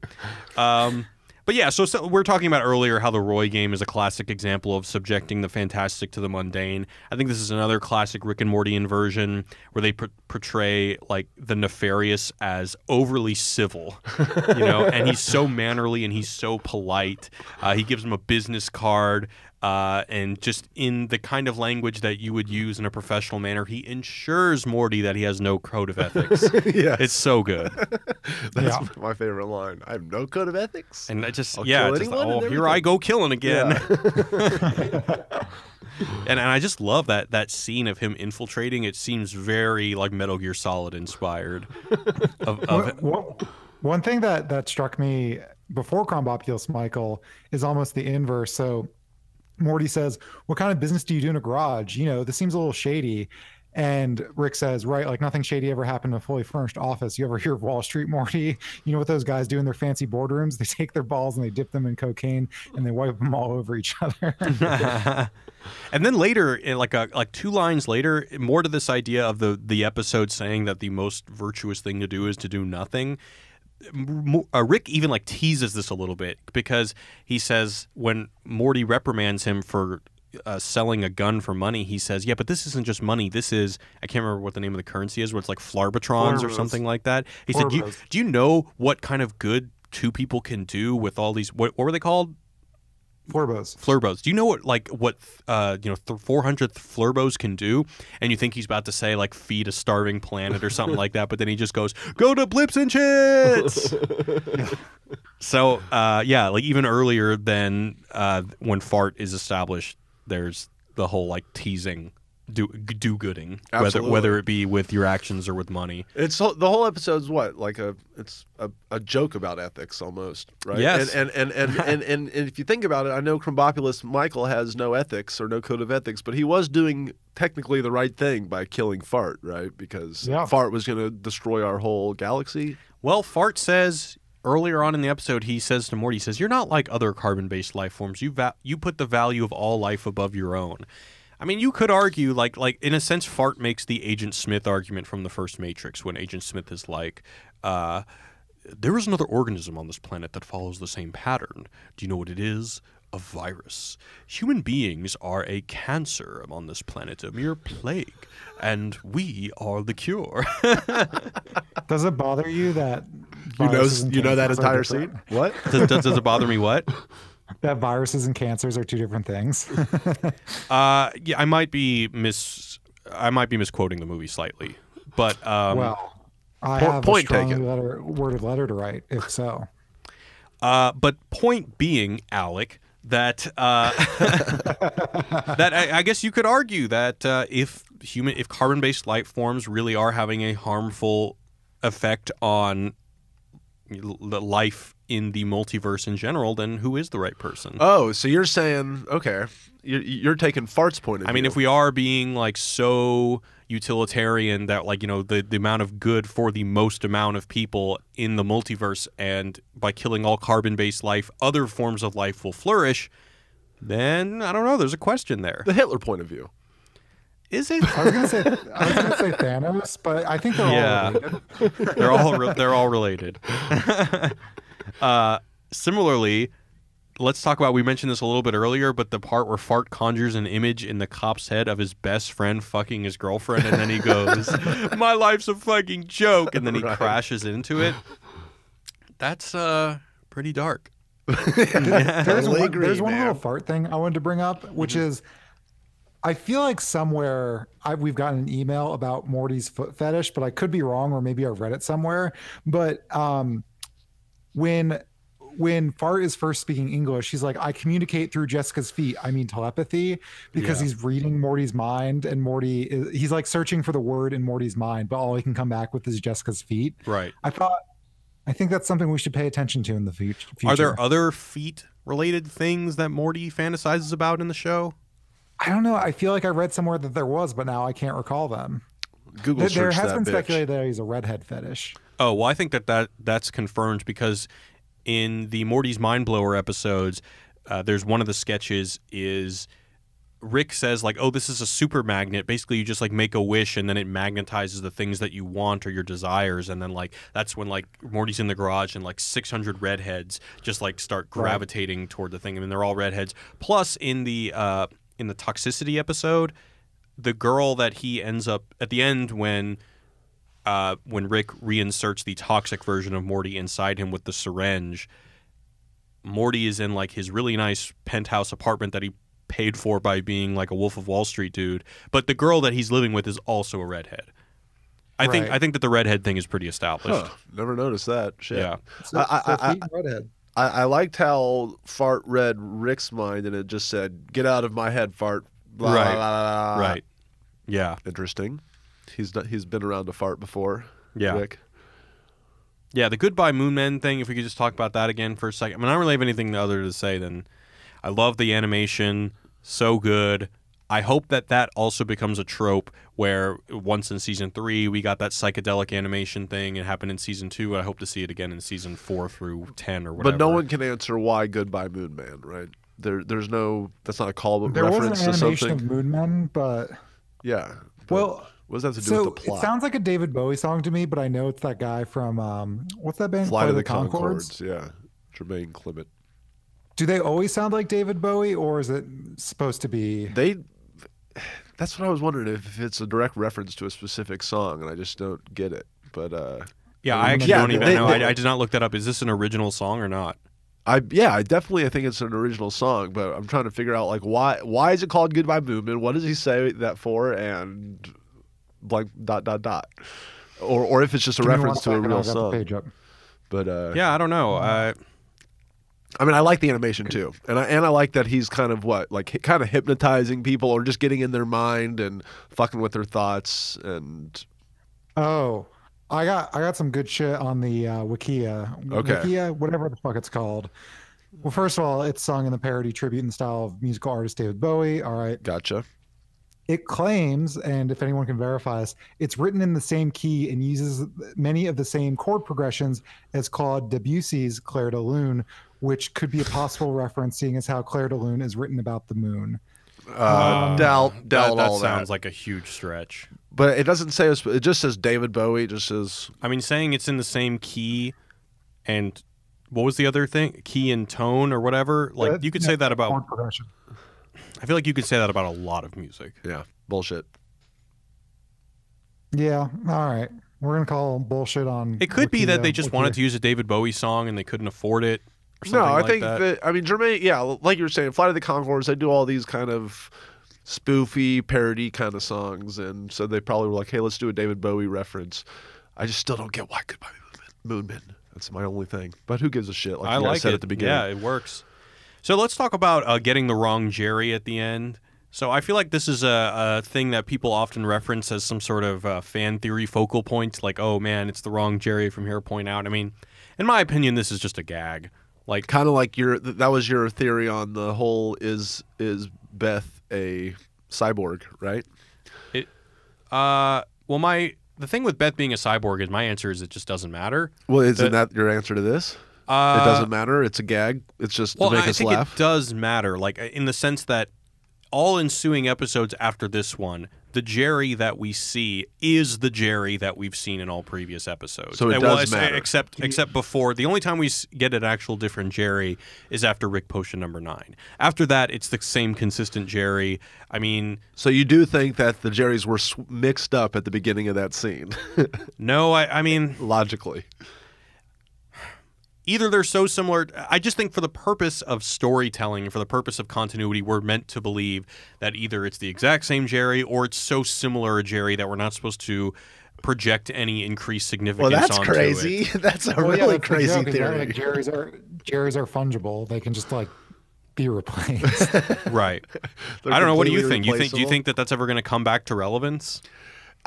Um, but yeah, so, so we're talking about earlier how the Roy game is a classic example of subjecting the fantastic to the mundane. I think this is another classic Rick and Morty inversion where they pr- portray like the nefarious as overly civil, you know, and he's so mannerly and he's so polite. Uh, he gives him a business card. Uh, and just in the kind of language that you would use in a professional manner, he ensures Morty that he has no code of ethics. Yes. It's so good. That's Yeah. my favorite line. I have no code of ethics. And I just I'll yeah, it's just, oh, here I go killing again. Yeah. and, and I just love that that scene of him infiltrating. It seems very like Metal Gear Solid inspired. of, of, One- one- one thing that that struck me before Krombopulos Michael is almost the inverse. So Morty says, "What kind of business do you do in a garage? You know, this seems a little shady." And Rick says, "Right, like nothing shady ever happened in a fully furnished office. You ever hear of Wall Street, Morty? You know what those guys do in their fancy boardrooms? They take their balls and they dip them in cocaine and they wipe them all over each other." and then later, eh, like a like two lines later, more to this idea of the the episode saying that the most virtuous thing to do is to do nothing. Uh, Rick even like teases this a little bit because he says when Morty reprimands him for uh, selling a gun for money, he says, "Yeah, but this isn't just money. This is I can't remember what the name of the currency is. Where it's like flarbitrons or something like that." He said, do you, "Do you know what kind of good two people can do with all these? What, what were they called? Florbos. Flurbos. Do you know what like what uh you know th- 400 Flurbos can do? And you think he's about to say like feed a starving planet or something like that, but then he just goes go to blips and chitz. so uh yeah, like even earlier than uh when fart is established, there's the whole like teasing do do gooding, whether whether it be with your actions or with money. It's the whole episode's what like a it's a, a joke about ethics almost, right? Yes. And and and and, and, and, and if you think about it, I know Krombopulos Michael has no ethics or no code of ethics, but he was doing technically the right thing by killing Fart, right? Because Yeah. Fart was going to destroy our whole galaxy. Well, Fart says earlier on in the episode, he says to Morty, he says, "You're not like other carbon-based life forms. You va- you put the value of all life above your own." I mean, you could argue, like, like in a sense, Fart makes the Agent Smith argument from the first Matrix, when Agent Smith is like, uh, "There is another organism on this planet that follows the same pattern. Do you know what it is?" A virus. Human beings are a cancer on this planet, a mere plague, and we are the cure. Does it bother you that You know, you know that cancers are entire scene. What? does, does, does it bother me? What? That viruses and cancers are two different things. Uh, yeah, I might be mis, I might be misquoting the movie slightly, but um, well, I po- have point a strongly taken. letter, worded letter to write. If so, uh, but point being, Alec, that uh, that I, I guess you could argue that uh, if human, if carbon-based life forms really are having a harmful effect on the life in the multiverse in general, then who is the right person? Oh, so you're saying okay? You're, you're taking Fart's point of I mean, if we are being like so utilitarian that like you know the the amount of good for the most amount of people in the multiverse, and by killing all carbon-based life, other forms of life will flourish, then I don't know. There's a question there. the Hitler point of view. Is it? I was gonna say I was gonna say Thanos, but I think they're Yeah. all related. they're all re- they're all related. uh, similarly, let's talk about. We mentioned this a little bit earlier, but the part where Fart conjures an image in the cop's head of his best friend fucking his girlfriend, and then he goes, "My life's a fucking joke," and then he Right. crashes into it. That's uh pretty dark. There's one, there's one little fart thing I wanted to bring up, which Mm-hmm. is I feel like somewhere I, we've gotten an email about Morty's foot fetish, but I could be wrong, or maybe I've read it somewhere. But um, when when Fart is first speaking English, he's like, I communicate through Jessica's feet. I mean telepathy, because Yeah. he's reading Morty's mind, and Morty is he's like searching for the word in Morty's mind, but all he can come back with is Jessica's feet. Right. I thought I think that's something we should pay attention to in the fut- future. Are there other feet related things that Morty fantasizes about in the show? I don't know. I feel like I read somewhere that there was, but now I can't recall them. Google There, there has been bitch. speculated that he's a redhead fetish. Oh well, I think that, that that's confirmed because in the Morty's Mind Blower episodes, uh, there's one of the sketches is Rick says like, "Oh, this is a super magnet. Basically, you just like make a wish and then it magnetizes the things that you want or your desires." And then like that's when like Morty's in the garage and like 600 redheads just like start Right. gravitating toward the thing. I mean, they're all redheads. Plus, in the uh, in the toxicity episode, the girl that he ends up at the end when uh, when Rick reinserts the toxic version of Morty inside him with the syringe, Morty is in like his really nice penthouse apartment that he paid for by being like a Wolf of Wall Street dude. But the girl that he's living with is also a redhead. I think I think that the redhead thing is pretty established. Huh, never noticed that. Shit. Yeah. So, I- so I- feet and redhead. I, I liked how Fart read Rick's mind and it just said, "Get out of my head, Fart." Blah, Right. blah, blah. Right. Yeah. Interesting. He's not, he's been around to fart before. Yeah. Rick. Yeah, the Goodbye Moon Men thing, if we could just talk about that again for a second. I mean, I don't really have anything other to say than I love the animation, so good. I hope that that also becomes a trope where once in season three we got that psychedelic animation thing. It happened in season two. I hope to see it again in season four through ten or whatever. But no one can answer why Goodbye Moon Man, right? There, there's no. That's not a call There was reference an to animation something. of Moon Men, but yeah. but well, what does that have to do so with the plot? it sounds like a David Bowie song to me. But I know it's that guy from um, what's that band? Flight Flight of the Concords. Conchords? Yeah. Jemaine Clement. Do they always sound like David Bowie, or is it supposed to be? They. That's what I was wondering if it's a direct reference to a specific song, and I just don't get it. But uh, yeah, I actually Yeah, don't even they- know. they- I, I did not look that up. Is this an original song or not? I yeah, I definitely I think it's an original song, but I'm trying to figure out like why why is it called Goodbye Movement? What does he say that for? And blank dot dot dot, or or if it's just a Give reference to a real I'll get the song. Page up. But uh, Yeah, I don't know. I I mean, I like the animation too, and I and I like that he's kind of what like kind of hypnotizing people or just getting in their mind and fucking with their thoughts and Oh, I got I got some good shit on the uh, Wikia. Okay. Wikia, whatever the fuck it's called. Well, first of all, it's sung in the parody tribute in the style of musical artist David Bowie. All right. gotcha. It claims, and if anyone can verify this, it's written in the same key and uses many of the same chord progressions as Claude Debussy's Clair de Lune, which could be a possible reference, seeing as how Clair de Lune is written about the moon. Uh, doubt that, doubt that all sounds that. like a huge stretch. but it doesn't say it just says David Bowie. It just says I mean, saying it's in the same key and what was the other thing? Key and tone or whatever. Like Uh, you could yeah, say that about. progression. I feel like you could say that about a lot of music. yeah bullshit. Yeah. All right. We're gonna call bullshit on. It could be that they just Wikia. wanted to use a David Bowie song and they couldn't afford it. No, I like think that. that. I mean Jemaine. Yeah, like you were saying, Flight of the Conchords. They do all these kind of spoofy parody kind of songs, and so they probably were like, "Hey, let's do a David Bowie reference." I just still don't get why Goodbye Moonman. Moonman. That's my only thing. But who gives a shit? Like I like said it. at the beginning. Yeah, it works. So let's talk about uh, getting the wrong Jerry at the end. So I feel like this is a, a thing that people often reference as some sort of uh, fan theory focal point, like, "Oh man, it's the wrong Jerry from here." Point out. I mean, in my opinion, this is just a gag. Like, kind of like your that was your theory on the whole is is Beth a cyborg, right? uh, well, my the thing with Beth being a cyborg is my answer is it just doesn't matter. Well, isn't The- that your answer to this? Uh, it doesn't matter. It's a gag. It's just Well, to make I us think laugh. it does matter, like in the sense that all ensuing episodes after this one, the Jerry that we see is the Jerry that we've seen in all previous episodes. So it And, does it's- matter. Except, except before the only time we get an actual different Jerry is after Rick Potion number nine. After that, it's the same consistent Jerry. I mean, So you do think that the Jerrys were sw- mixed up at the beginning of that scene, no, I, I mean, logically. Either they're so similar i just think for the purpose of storytelling and for the purpose of continuity we're meant to believe that either it's the exact same jerry or it's so similar a jerry that we're not supposed to project any increased significance Well, onto it. That's a Well, yeah, really that's the crazy joke, theory. Like Jerry's are Jerry's are fungible. They can just like be replaced. right i don't know what do you think you think do you think that that's ever going to come back to relevance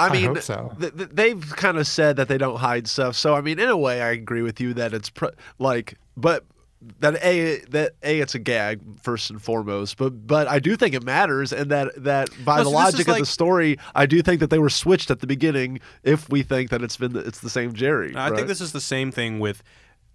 I I mean, hope so. th- th- they've kind of said that they don't hide stuff. So I mean, in a way, I agree with you that it's pr- like, but that a that a it's a gag first and foremost. But but I do think it matters, and that that by No, the so logic of like- the story, I do think that they were switched at the beginning. If we think that it's been the, it's the same Jerry, I right? think this is the same thing with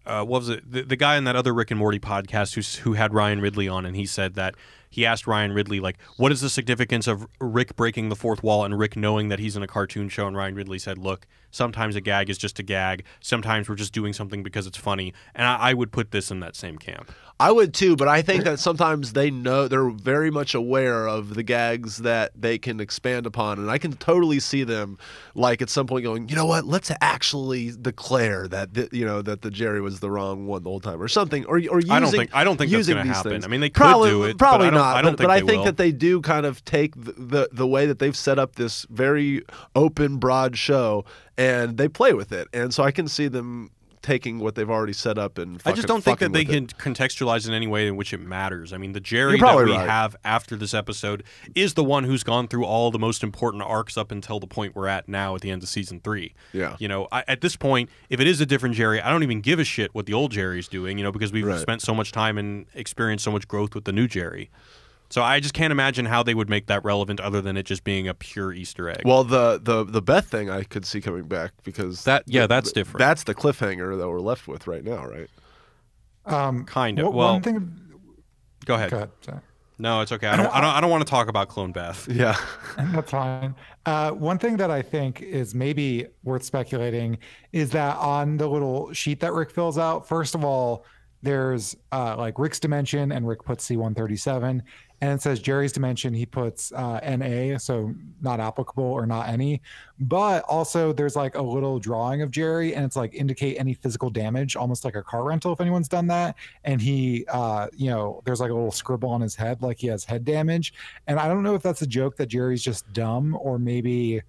uh, what was it? The, the guy in that other Rick and Morty podcast who's, who had Ryan Ridley on, and he said that he asked Ryan Ridley like, "What is the significance of Rick breaking the fourth wall?" And Rick knowing that he's in a cartoon show, and Ryan Ridley said, "Look, sometimes a gag is just a gag. Sometimes we're just doing something because it's funny." And I, I would put this in that same camp. I would too, but I think that sometimes they know they're very much aware of the gags that they can expand upon, and I can totally see them like at some point going, you know what, let's actually declare that the, you know that the Jerry was the wrong one the whole time, or something, or or using, I don't think I don't think that's using going to happen. things. I mean, they could probably, do it, probably but I don't, not. I don't but, think but I think will. that they do kind of take the, the the way that they've set up this very open, broad show, and they play with it, and so I can see them taking what they've already set up and I just don't think that they it. can contextualize in any way in which it matters. I mean, the Jerry that we right. have after this episode is the one who's gone through all the most important arcs up until the point we're at now at the end of season three. Yeah. You know, I, at this point, if it is a different Jerry, I don't even give a shit what the old Jerry's doing. You know, because we've Right. spent so much time and experienced so much growth with the new Jerry. So I just can't imagine how they would make that relevant other than it just being a pure Easter egg. Well, the the the Beth thing I could see coming back because That- yeah, the- that's different. That's the cliffhanger that we're left with right now, right? Um, Kind of. one- Well, one thing. Go ahead. Go ahead. sorry. No, it's okay. I don't. I don't. I don't want to talk about Clone Beth. Yeah. That's fine. Uh, one thing that I think is maybe worth speculating is that on the little sheet that Rick fills out, first of all, there's uh, like Rick's dimension and Rick puts C137, and it says Jerry's dimension, he puts uh, NA, so not applicable or not any. But also, there's like a little drawing of Jerry, and it's like indicate any physical damage, almost like a car rental if anyone's done that. And he, uh, you know, there's like a little scribble on his head, like he has head damage. And I don't know if that's a joke that Jerry's just dumb or maybe,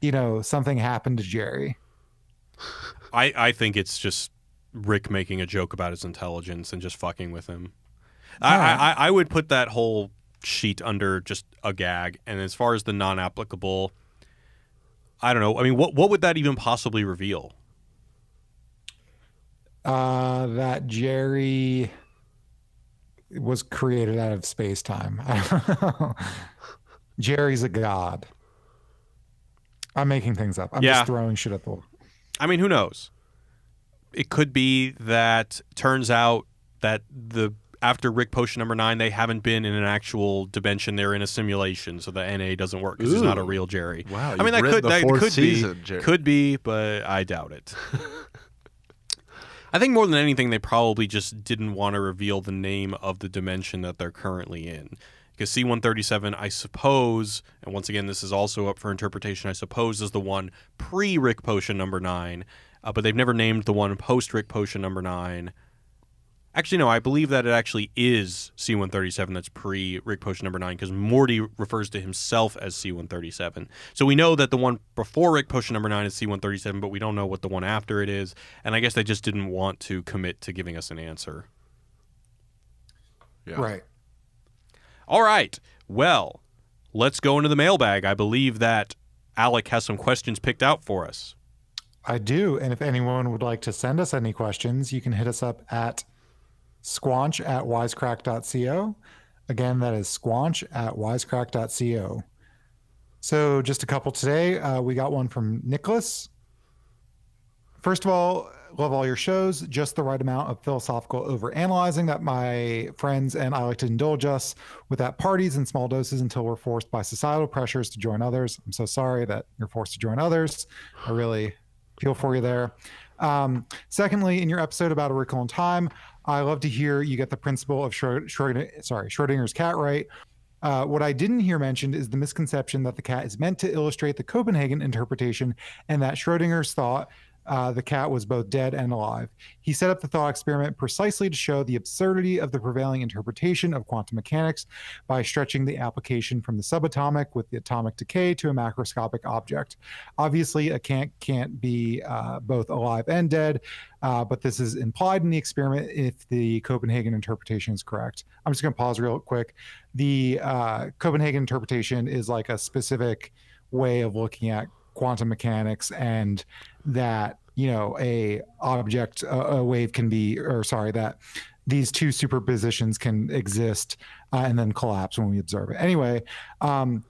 you know, something happened to Jerry. I, I think it's just Rick making a joke about his intelligence and just fucking with him. I, I, I would put that whole sheet under just a gag. And as far as the non-applicable, I don't know. I mean, what what would that even possibly reveal? Uh, that Jerry was created out of space time. Jerry's a god. I'm making things up. I'm Yeah. just throwing shit at the wall. I mean, who knows? It could be that turns out that the after Rick Potion number nine, they haven't been in an actual dimension; they're in a simulation, so the NA doesn't work because he's not a real Jerry. Wow, I mean that could that could season, be Jerry. could be, but I doubt it. I think more than anything, they probably just didn't want to reveal the name of the dimension that they're currently in. Because C-137, I suppose, and once again, this is also up for interpretation. I suppose is the one pre Rick Potion number nine, uh, but they've never named the one post Rick Potion number nine. Actually, no, I believe that it actually is C-137 that's pre Rick Potion number nine because Morty refers to himself as C-137. So we know that the one before Rick Potion number nine is C-137, but we don't know what the one after it is. And I guess they just didn't want to commit to giving us an answer. Yeah. Right. All right. Well, let's go into the mailbag. I believe that Alec has some questions picked out for us. I do. And if anyone would like to send us any questions, you can hit us up at squanch at wisecrack.co. Again, that is squanch at wisecrack.co. So just a couple today. Uh, we got one from Nicholas. First of all, love all your shows. Just the right amount of philosophical overanalyzing that my friends and I like to indulge us with at parties in small doses until we're forced by societal pressures to join others. I'm so sorry that you're forced to join others. I really feel for you there. Um, secondly, in your episode about a wrinkle in time, I love to hear you get the principle of Schrod- Schrodinger, sorry, Schrodinger's cat right. Uh, what I didn't hear mentioned is the misconception that the cat is meant to illustrate the Copenhagen interpretation and that Schrodinger's thought uh, the cat was both dead and alive. He set up the thought experiment precisely to show the absurdity of the prevailing interpretation of quantum mechanics by stretching the application from the subatomic with the atomic decay to a macroscopic object. Obviously, a cat can't be uh, both alive and dead, uh, but this is implied in the experiment if the Copenhagen interpretation is correct. I'm just going to pause real quick. The uh, Copenhagen interpretation is like a specific way of looking at quantum mechanics and that you know a object a, a wave can be or sorry that these two superpositions can exist uh, and then collapse when we observe it anyway um,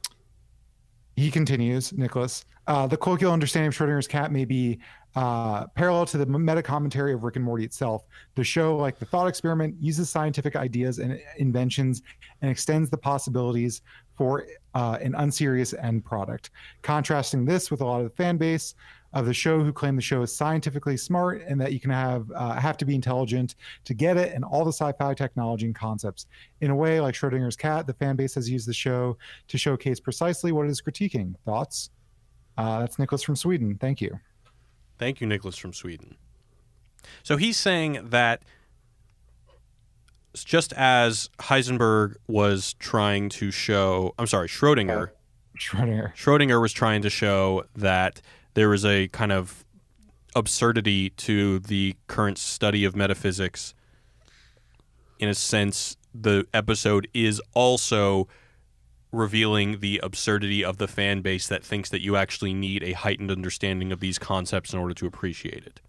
he continues nicholas uh, the colloquial understanding of schrodinger's cat may be uh, parallel to the meta commentary of Rick and Morty itself. The show, like the thought experiment, uses scientific ideas and inventions and extends the possibilities for uh, an unserious end product. Contrasting this with a lot of the fan base of the show who claim the show is scientifically smart and that you can have uh, have to be intelligent to get it and all the sci-fi technology and concepts. In a way, like Schrodinger's cat, the fan base has used the show to showcase precisely what it is critiquing. Thoughts? Uh, that's Nicholas from Sweden. Thank you. Thank you, Nicholas from Sweden. So he's saying that just as Heisenberg was trying to show, I'm sorry, Schrodinger, uh, Schrodinger. Schrodinger was trying to show that there is a kind of absurdity to the current study of metaphysics. In a sense, the episode is also revealing the absurdity of the fan base that thinks that you actually need a heightened understanding of these concepts in order to appreciate it.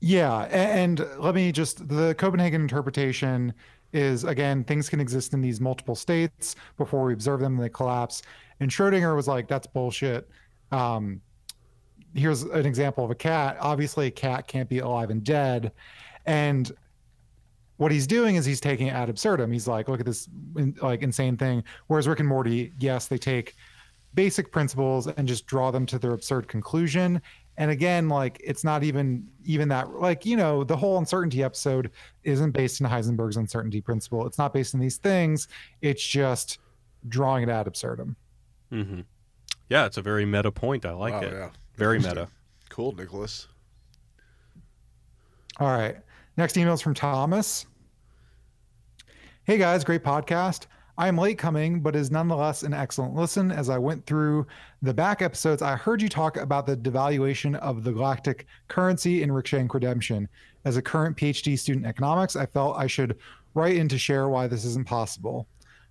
Yeah, and let me just the Copenhagen interpretation is again things can exist in these multiple states before we observe them and they collapse. And Schrodinger was like, "That's bullshit." Um, here's an example of a cat. Obviously, a cat can't be alive and dead, and what he's doing is he's taking it ad absurdum. He's like, "Look at this like insane thing." Whereas Rick and Morty, yes, they take basic principles and just draw them to their absurd conclusion and again like it's not even even that like you know the whole uncertainty episode isn't based in heisenberg's uncertainty principle it's not based in these things it's just drawing it ad absurdum mm-hmm. Yeah, it's a very meta point. I like Wow, it. yeah. Very meta. Cool, Nicholas. all right next email is from thomas hey guys great podcast I am late coming, but is nonetheless an excellent listen. As I went through the back episodes, I heard you talk about the devaluation of the galactic currency in Rickshank Redemption. As a current PhD student in economics, I felt I should write in to share why this isn't possible.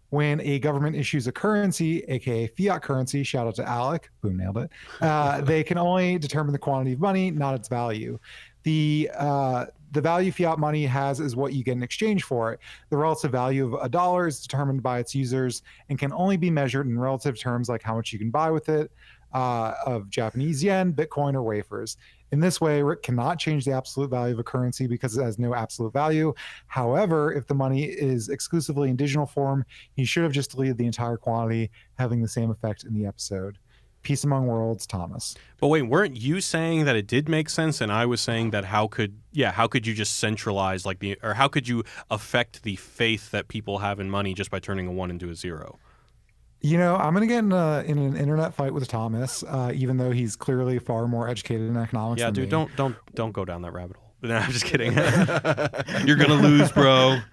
When a government issues a currency, aka fiat currency, shout out to Alec, boom, nailed it. Uh, they can only determine the quantity of money, not its value. The uh, the value fiat money has is what you get in exchange for it. The relative value of a dollar is determined by its users and can only be measured in relative terms like how much you can buy with it uh, of Japanese yen, Bitcoin, or wafers. In this way, Rick cannot change the absolute value of a currency because it has no absolute value. However, if the money is exclusively in digital form, he should have just deleted the entire quantity, having the same effect in the episode. Peace among worlds, Thomas. But wait, weren't you saying that it did make sense, and I was saying that how could yeah how could you just centralize like the or how could you affect the faith that people have in money just by turning a one into a zero? You know, I'm gonna get in, a, in an internet fight with Thomas, uh, even though he's clearly far more educated in economics. Yeah, than dude, me. don't don't don't go down that rabbit hole. No, I'm just kidding. You're gonna lose, bro.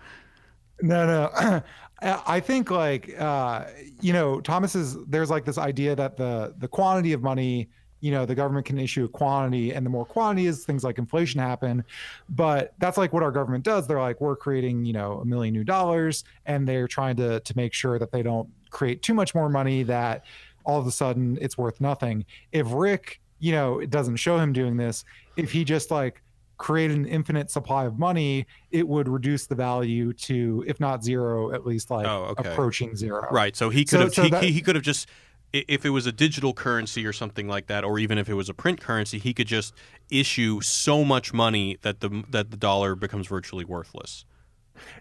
No, no. I think like uh, you know, Thomas is there's like this idea that the the quantity of money, you know, the government can issue a quantity, and the more quantity is, things like inflation happen. But that's like what our government does. They're like, we're creating, you know, a million new dollars, and they're trying to to make sure that they don't create too much more money that all of a sudden it's worth nothing. If Rick, you know, it doesn't show him doing this, if he just like created an infinite supply of money, it would reduce the value to, if not zero, at least like Oh, okay. approaching zero. Right. So he could So- have so he, that- he, he could have just if it was a digital currency or something like that, or even if it was a print currency, he could just issue so much money that the that the dollar becomes virtually worthless.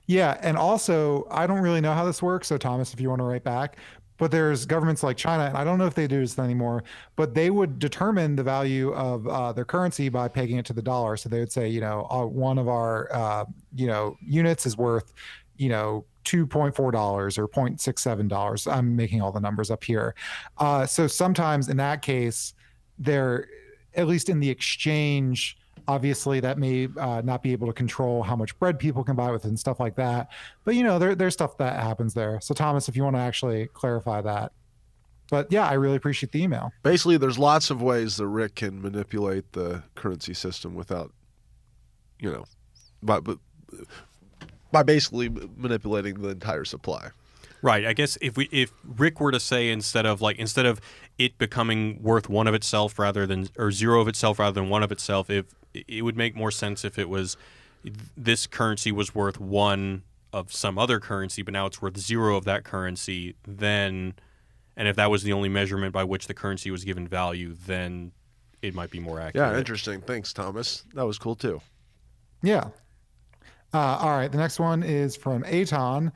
Yeah, and also I don't really know how this works. So Thomas, if you want to write back, but there's governments like China, and I don't know if they do this anymore, but they would determine the value of uh, their currency by pegging it to the dollar. So they would say, you know, uh, one of our, uh, you know, units is worth, you know. $2.4 or $0.67. I'm making all the numbers up here. Uh, so sometimes in that case, they're at least in the exchange obviously that may uh, not be able to control how much bread people can buy with and stuff like that but you know there, there's stuff that happens there so thomas if you want to actually clarify that but yeah i really appreciate the email Basically, there's lots of ways that Rick can manipulate the currency system without, you know, by by basically manipulating the entire supply. Right. I guess if we if Rick were to say instead of like instead of it becoming worth one of itself rather than or zero of itself rather than one of itself, if it would make more sense if it was this currency was worth one of some other currency, but now it's worth zero of that currency, then and if that was the only measurement by which the currency was given value, then it might be more accurate. Yeah, interesting. Thanks, Thomas. That was cool too. yeah uh, all right the next one is from aton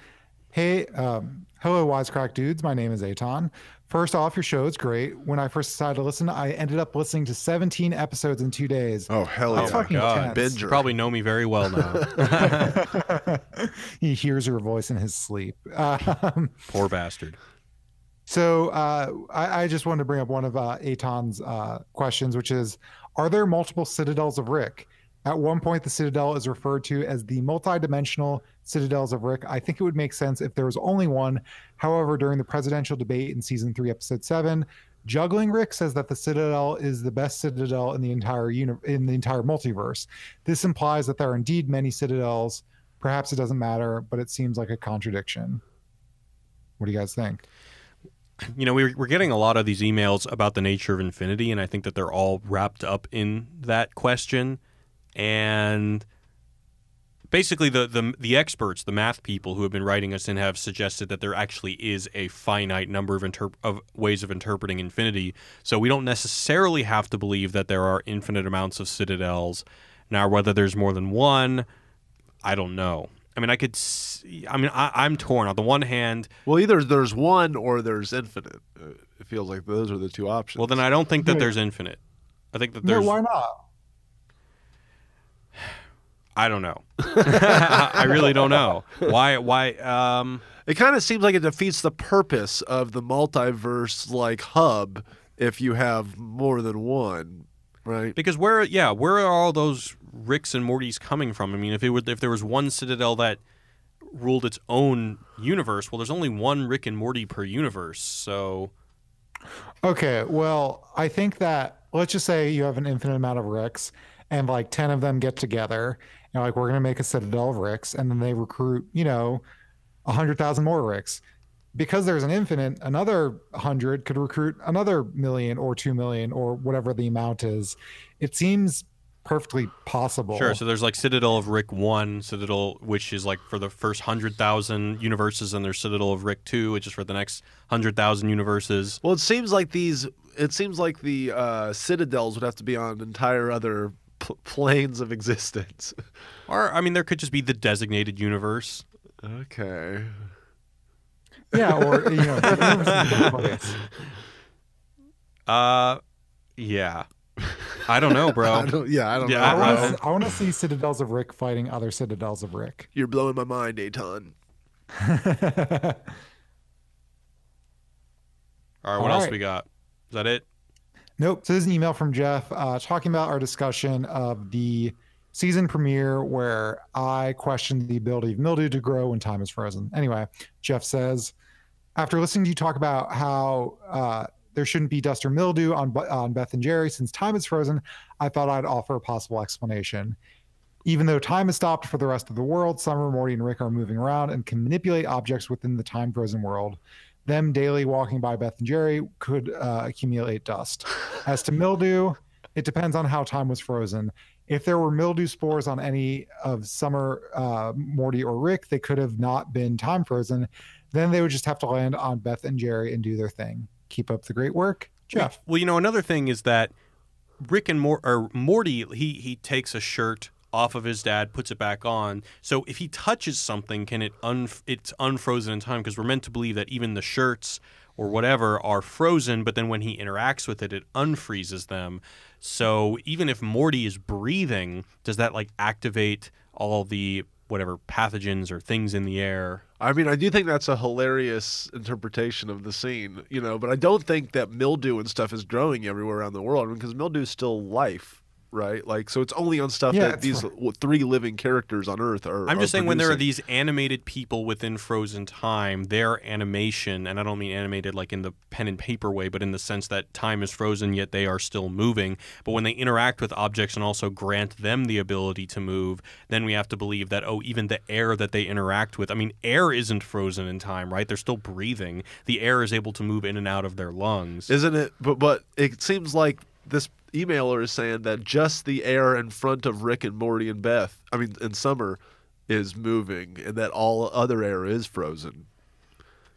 hey um, hello wisecrack dudes my name is aton first off your show is great when i first decided to listen i ended up listening to 17 episodes in two days Oh hell That's yeah! fucking God. intense. Binger. You probably know me very well now. he hears your voice in his sleep um, Poor bastard. So uh, I, I just wanted to bring up one of uh, Aton's uh, questions, which is: Are there multiple citadels of Rick? At one point, the citadel is referred to as the multi-dimensional citadels of Rick. I think it would make sense if there was only one. However, during the presidential debate in season three, episode seven, Juggling Rick says that the Citadel is the best Citadel in the entire uni- in the entire multiverse. This implies that there are indeed many Citadels. Perhaps it doesn't matter, but it seems like a contradiction. What do you guys think? you know, we're, we're getting a lot of these emails about the nature of infinity, and I think that they're all wrapped up in that question. And basically, the, the the experts, the math people who have been writing us in, have suggested that there actually is a finite number of interp- of ways of interpreting infinity. So we don't necessarily have to believe that there are infinite amounts of citadels. Now, whether there's more than one, I don't know. I mean, I could. See, I mean, I, I'm torn. On the one hand, Well, either there's one or there's infinite. Uh, it feels like those are the two options. Well, then I don't think that there's infinite. I think that No, there's. why not? I don't know. I really don't know. Why? Why? Um, It kind of seems like it defeats the purpose of the multiverse like hub if you have more than one, right? because where? Yeah, where are all those Ricks and Mortys coming from? I mean, if it would, if there was one Citadel that ruled its own universe. Well, there's only one Rick and Morty per universe, so Okay, well, I think that let's just say you have an infinite amount of Ricks, and like ten of them get together, and like we're gonna make a citadel of Ricks, and then they recruit, you know, a hundred thousand more Ricks. Because there's an infinite, another hundred could recruit another million or two million or whatever the amount is. It seems perfectly possible. Sure. So there's like Citadel of Rick one, Citadel, which is like for the first hundred thousand universes, and there's Citadel of Rick two, which is for the next hundred thousand universes. Well, it seems like these. It seems like the uh, citadels would have to be on entire other p- planes of existence. Or I mean, there could just be the designated universe. Okay. Yeah, or you know, the universe is complex. Uh, yeah. I don't know, bro. I don't, yeah, I don't Yeah, I know. want Uh, to. I want to see citadels of Rick fighting other citadels of Rick. You're blowing my mind, Aton. All right, what All else right. we got? Is that it? Nope. So this is an email from Jeff uh, talking about our discussion of the season premiere where I questioned the ability of mildew to grow when time is frozen. Anyway, Jeff says, after listening to you talk about how uh, there shouldn't be dust or mildew on, on Beth and Jerry since time is frozen, I thought I'd offer a possible explanation. Even though time has stopped for the rest of the world, Summer, Morty, and Rick are moving around and can manipulate objects within the time frozen world. Them daily walking by Beth and Jerry could uh, accumulate dust. As to mildew, it depends on how time was frozen. If there were mildew spores on any of Summer, uh, Morty, or Rick, they could have not been time frozen. Then they would just have to land on Beth and Jerry and do their thing. Keep up the great work, Jeff. Well, you know, another thing is that Rick and Mor- or Morty, he he takes a shirt off of his dad, puts it back on. So if he touches something, can it un it's unfrozen in time? Because we're meant to believe that even the shirts or whatever are frozen, but then when he interacts with it, it unfreezes them. So even if Morty is breathing, does that like activate all the whatever pathogens or things in the air? I mean, I do think that's a hilarious interpretation of the scene, you know, but I don't think that mildew and stuff is growing everywhere around the world because mildew is still life, right? Like, so it's only on stuff Yeah, that these right. three living characters on Earth are. I'm are just saying when there are these animated people within frozen time, their animation, and I don't mean animated like in the pen and paper way, but in the sense that time is frozen yet they are still moving. But when they interact with objects and also grant them the ability to move, then we have to believe that oh, even the air that they interact with, I mean, air isn't frozen in time, right? They're still breathing. The air is able to move in and out of their lungs. Isn't it? But but it seems like this emailer is saying that just the air in front of Rick and Morty and Beth, I mean, and Summer, is moving, and that all other air is frozen.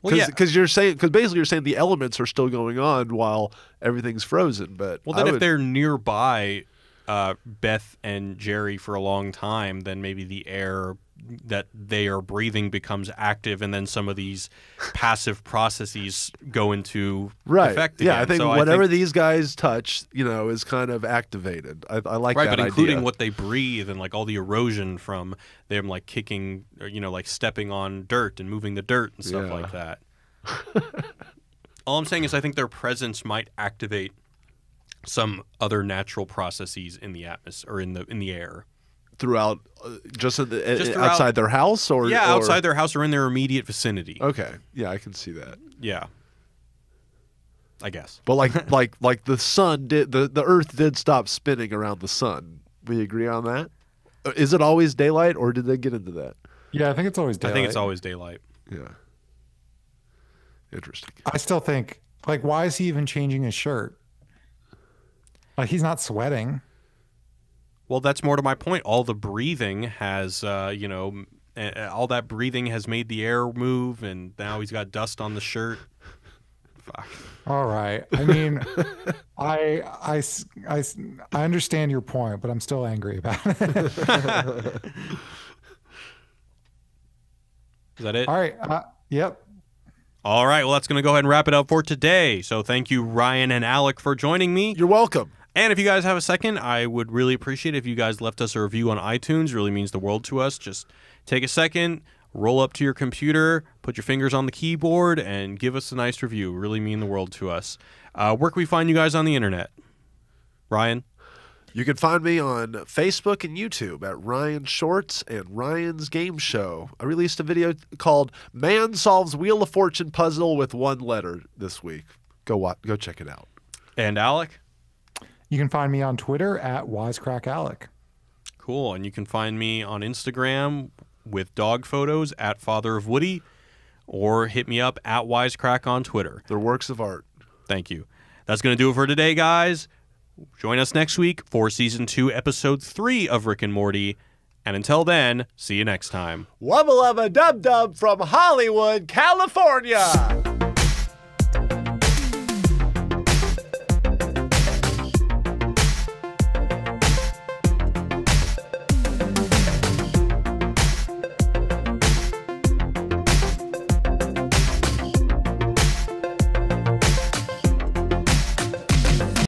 well, yeah. Because you're saying, because basically you're saying the elements are still going on while everything's frozen. But Well, then if they're nearby uh, Beth and Jerry for a long time, then maybe the air that they are breathing becomes active, and then some of these passive processes go into right, effect yeah. I think So whatever think- these guys touch, you know, is kind of activated. I, I like right, that but including idea. what they breathe and like all the erosion from them, like kicking, or, you know, like stepping on dirt and moving the dirt and stuff Yeah. like that. all I'm saying is, I think their presence might activate some other natural processes in the atmosphere or in the in the air. Throughout, uh, just, in the, Just uh, throughout- outside their house, or yeah, or- outside their house or in their immediate vicinity. Okay, yeah, I can see that. Yeah. I guess. But like like like the sun did the the Earth did stop spinning around the sun. We agree on that. Uh, it always daylight, or did they get into that? Yeah, I think it's always daylight. I think it's always daylight. Yeah. Interesting. I still think, like, why is he even changing his shirt? Like, he's not sweating. Well, that's more to my point. All the breathing has, uh, you know, all that breathing has made the air move, and now he's got dust on the shirt. Fuck. All right. I mean, I, I, I, I understand your point, but I'm still angry about it. Is that it? All right. Uh, yep. All right. Well, that's going to go ahead and wrap it up for today. So thank you, Ryan and Alec, for joining me. You're welcome. And if you guys have a second, I would really appreciate it if you guys left us a review on iTunes. It really means the world to us. Just take a second, roll up to your computer, put your fingers on the keyboard, and give us a nice review. Really mean the world to us. Uh, where can we find you guys on the internet? Ryan? You can find me on Facebook and YouTube at Ryan Shorts and Ryan's Game Show. I released a video called "Man Solves Wheel of Fortune Puzzle with One Letter" this week. Go watch, go check it out. And Alec? You can find me on Twitter at WisecrackAlec. Cool. And you can find me on Instagram with dog photos at Father of Woody or hit me up at Wisecrack on Twitter. They're works of art. Thank you. That's going to do it for today, guys. Join us next week for season two, episode three of Rick and Morty. And until then, see you next time. Wubba lubba dub dub from Hollywood, California.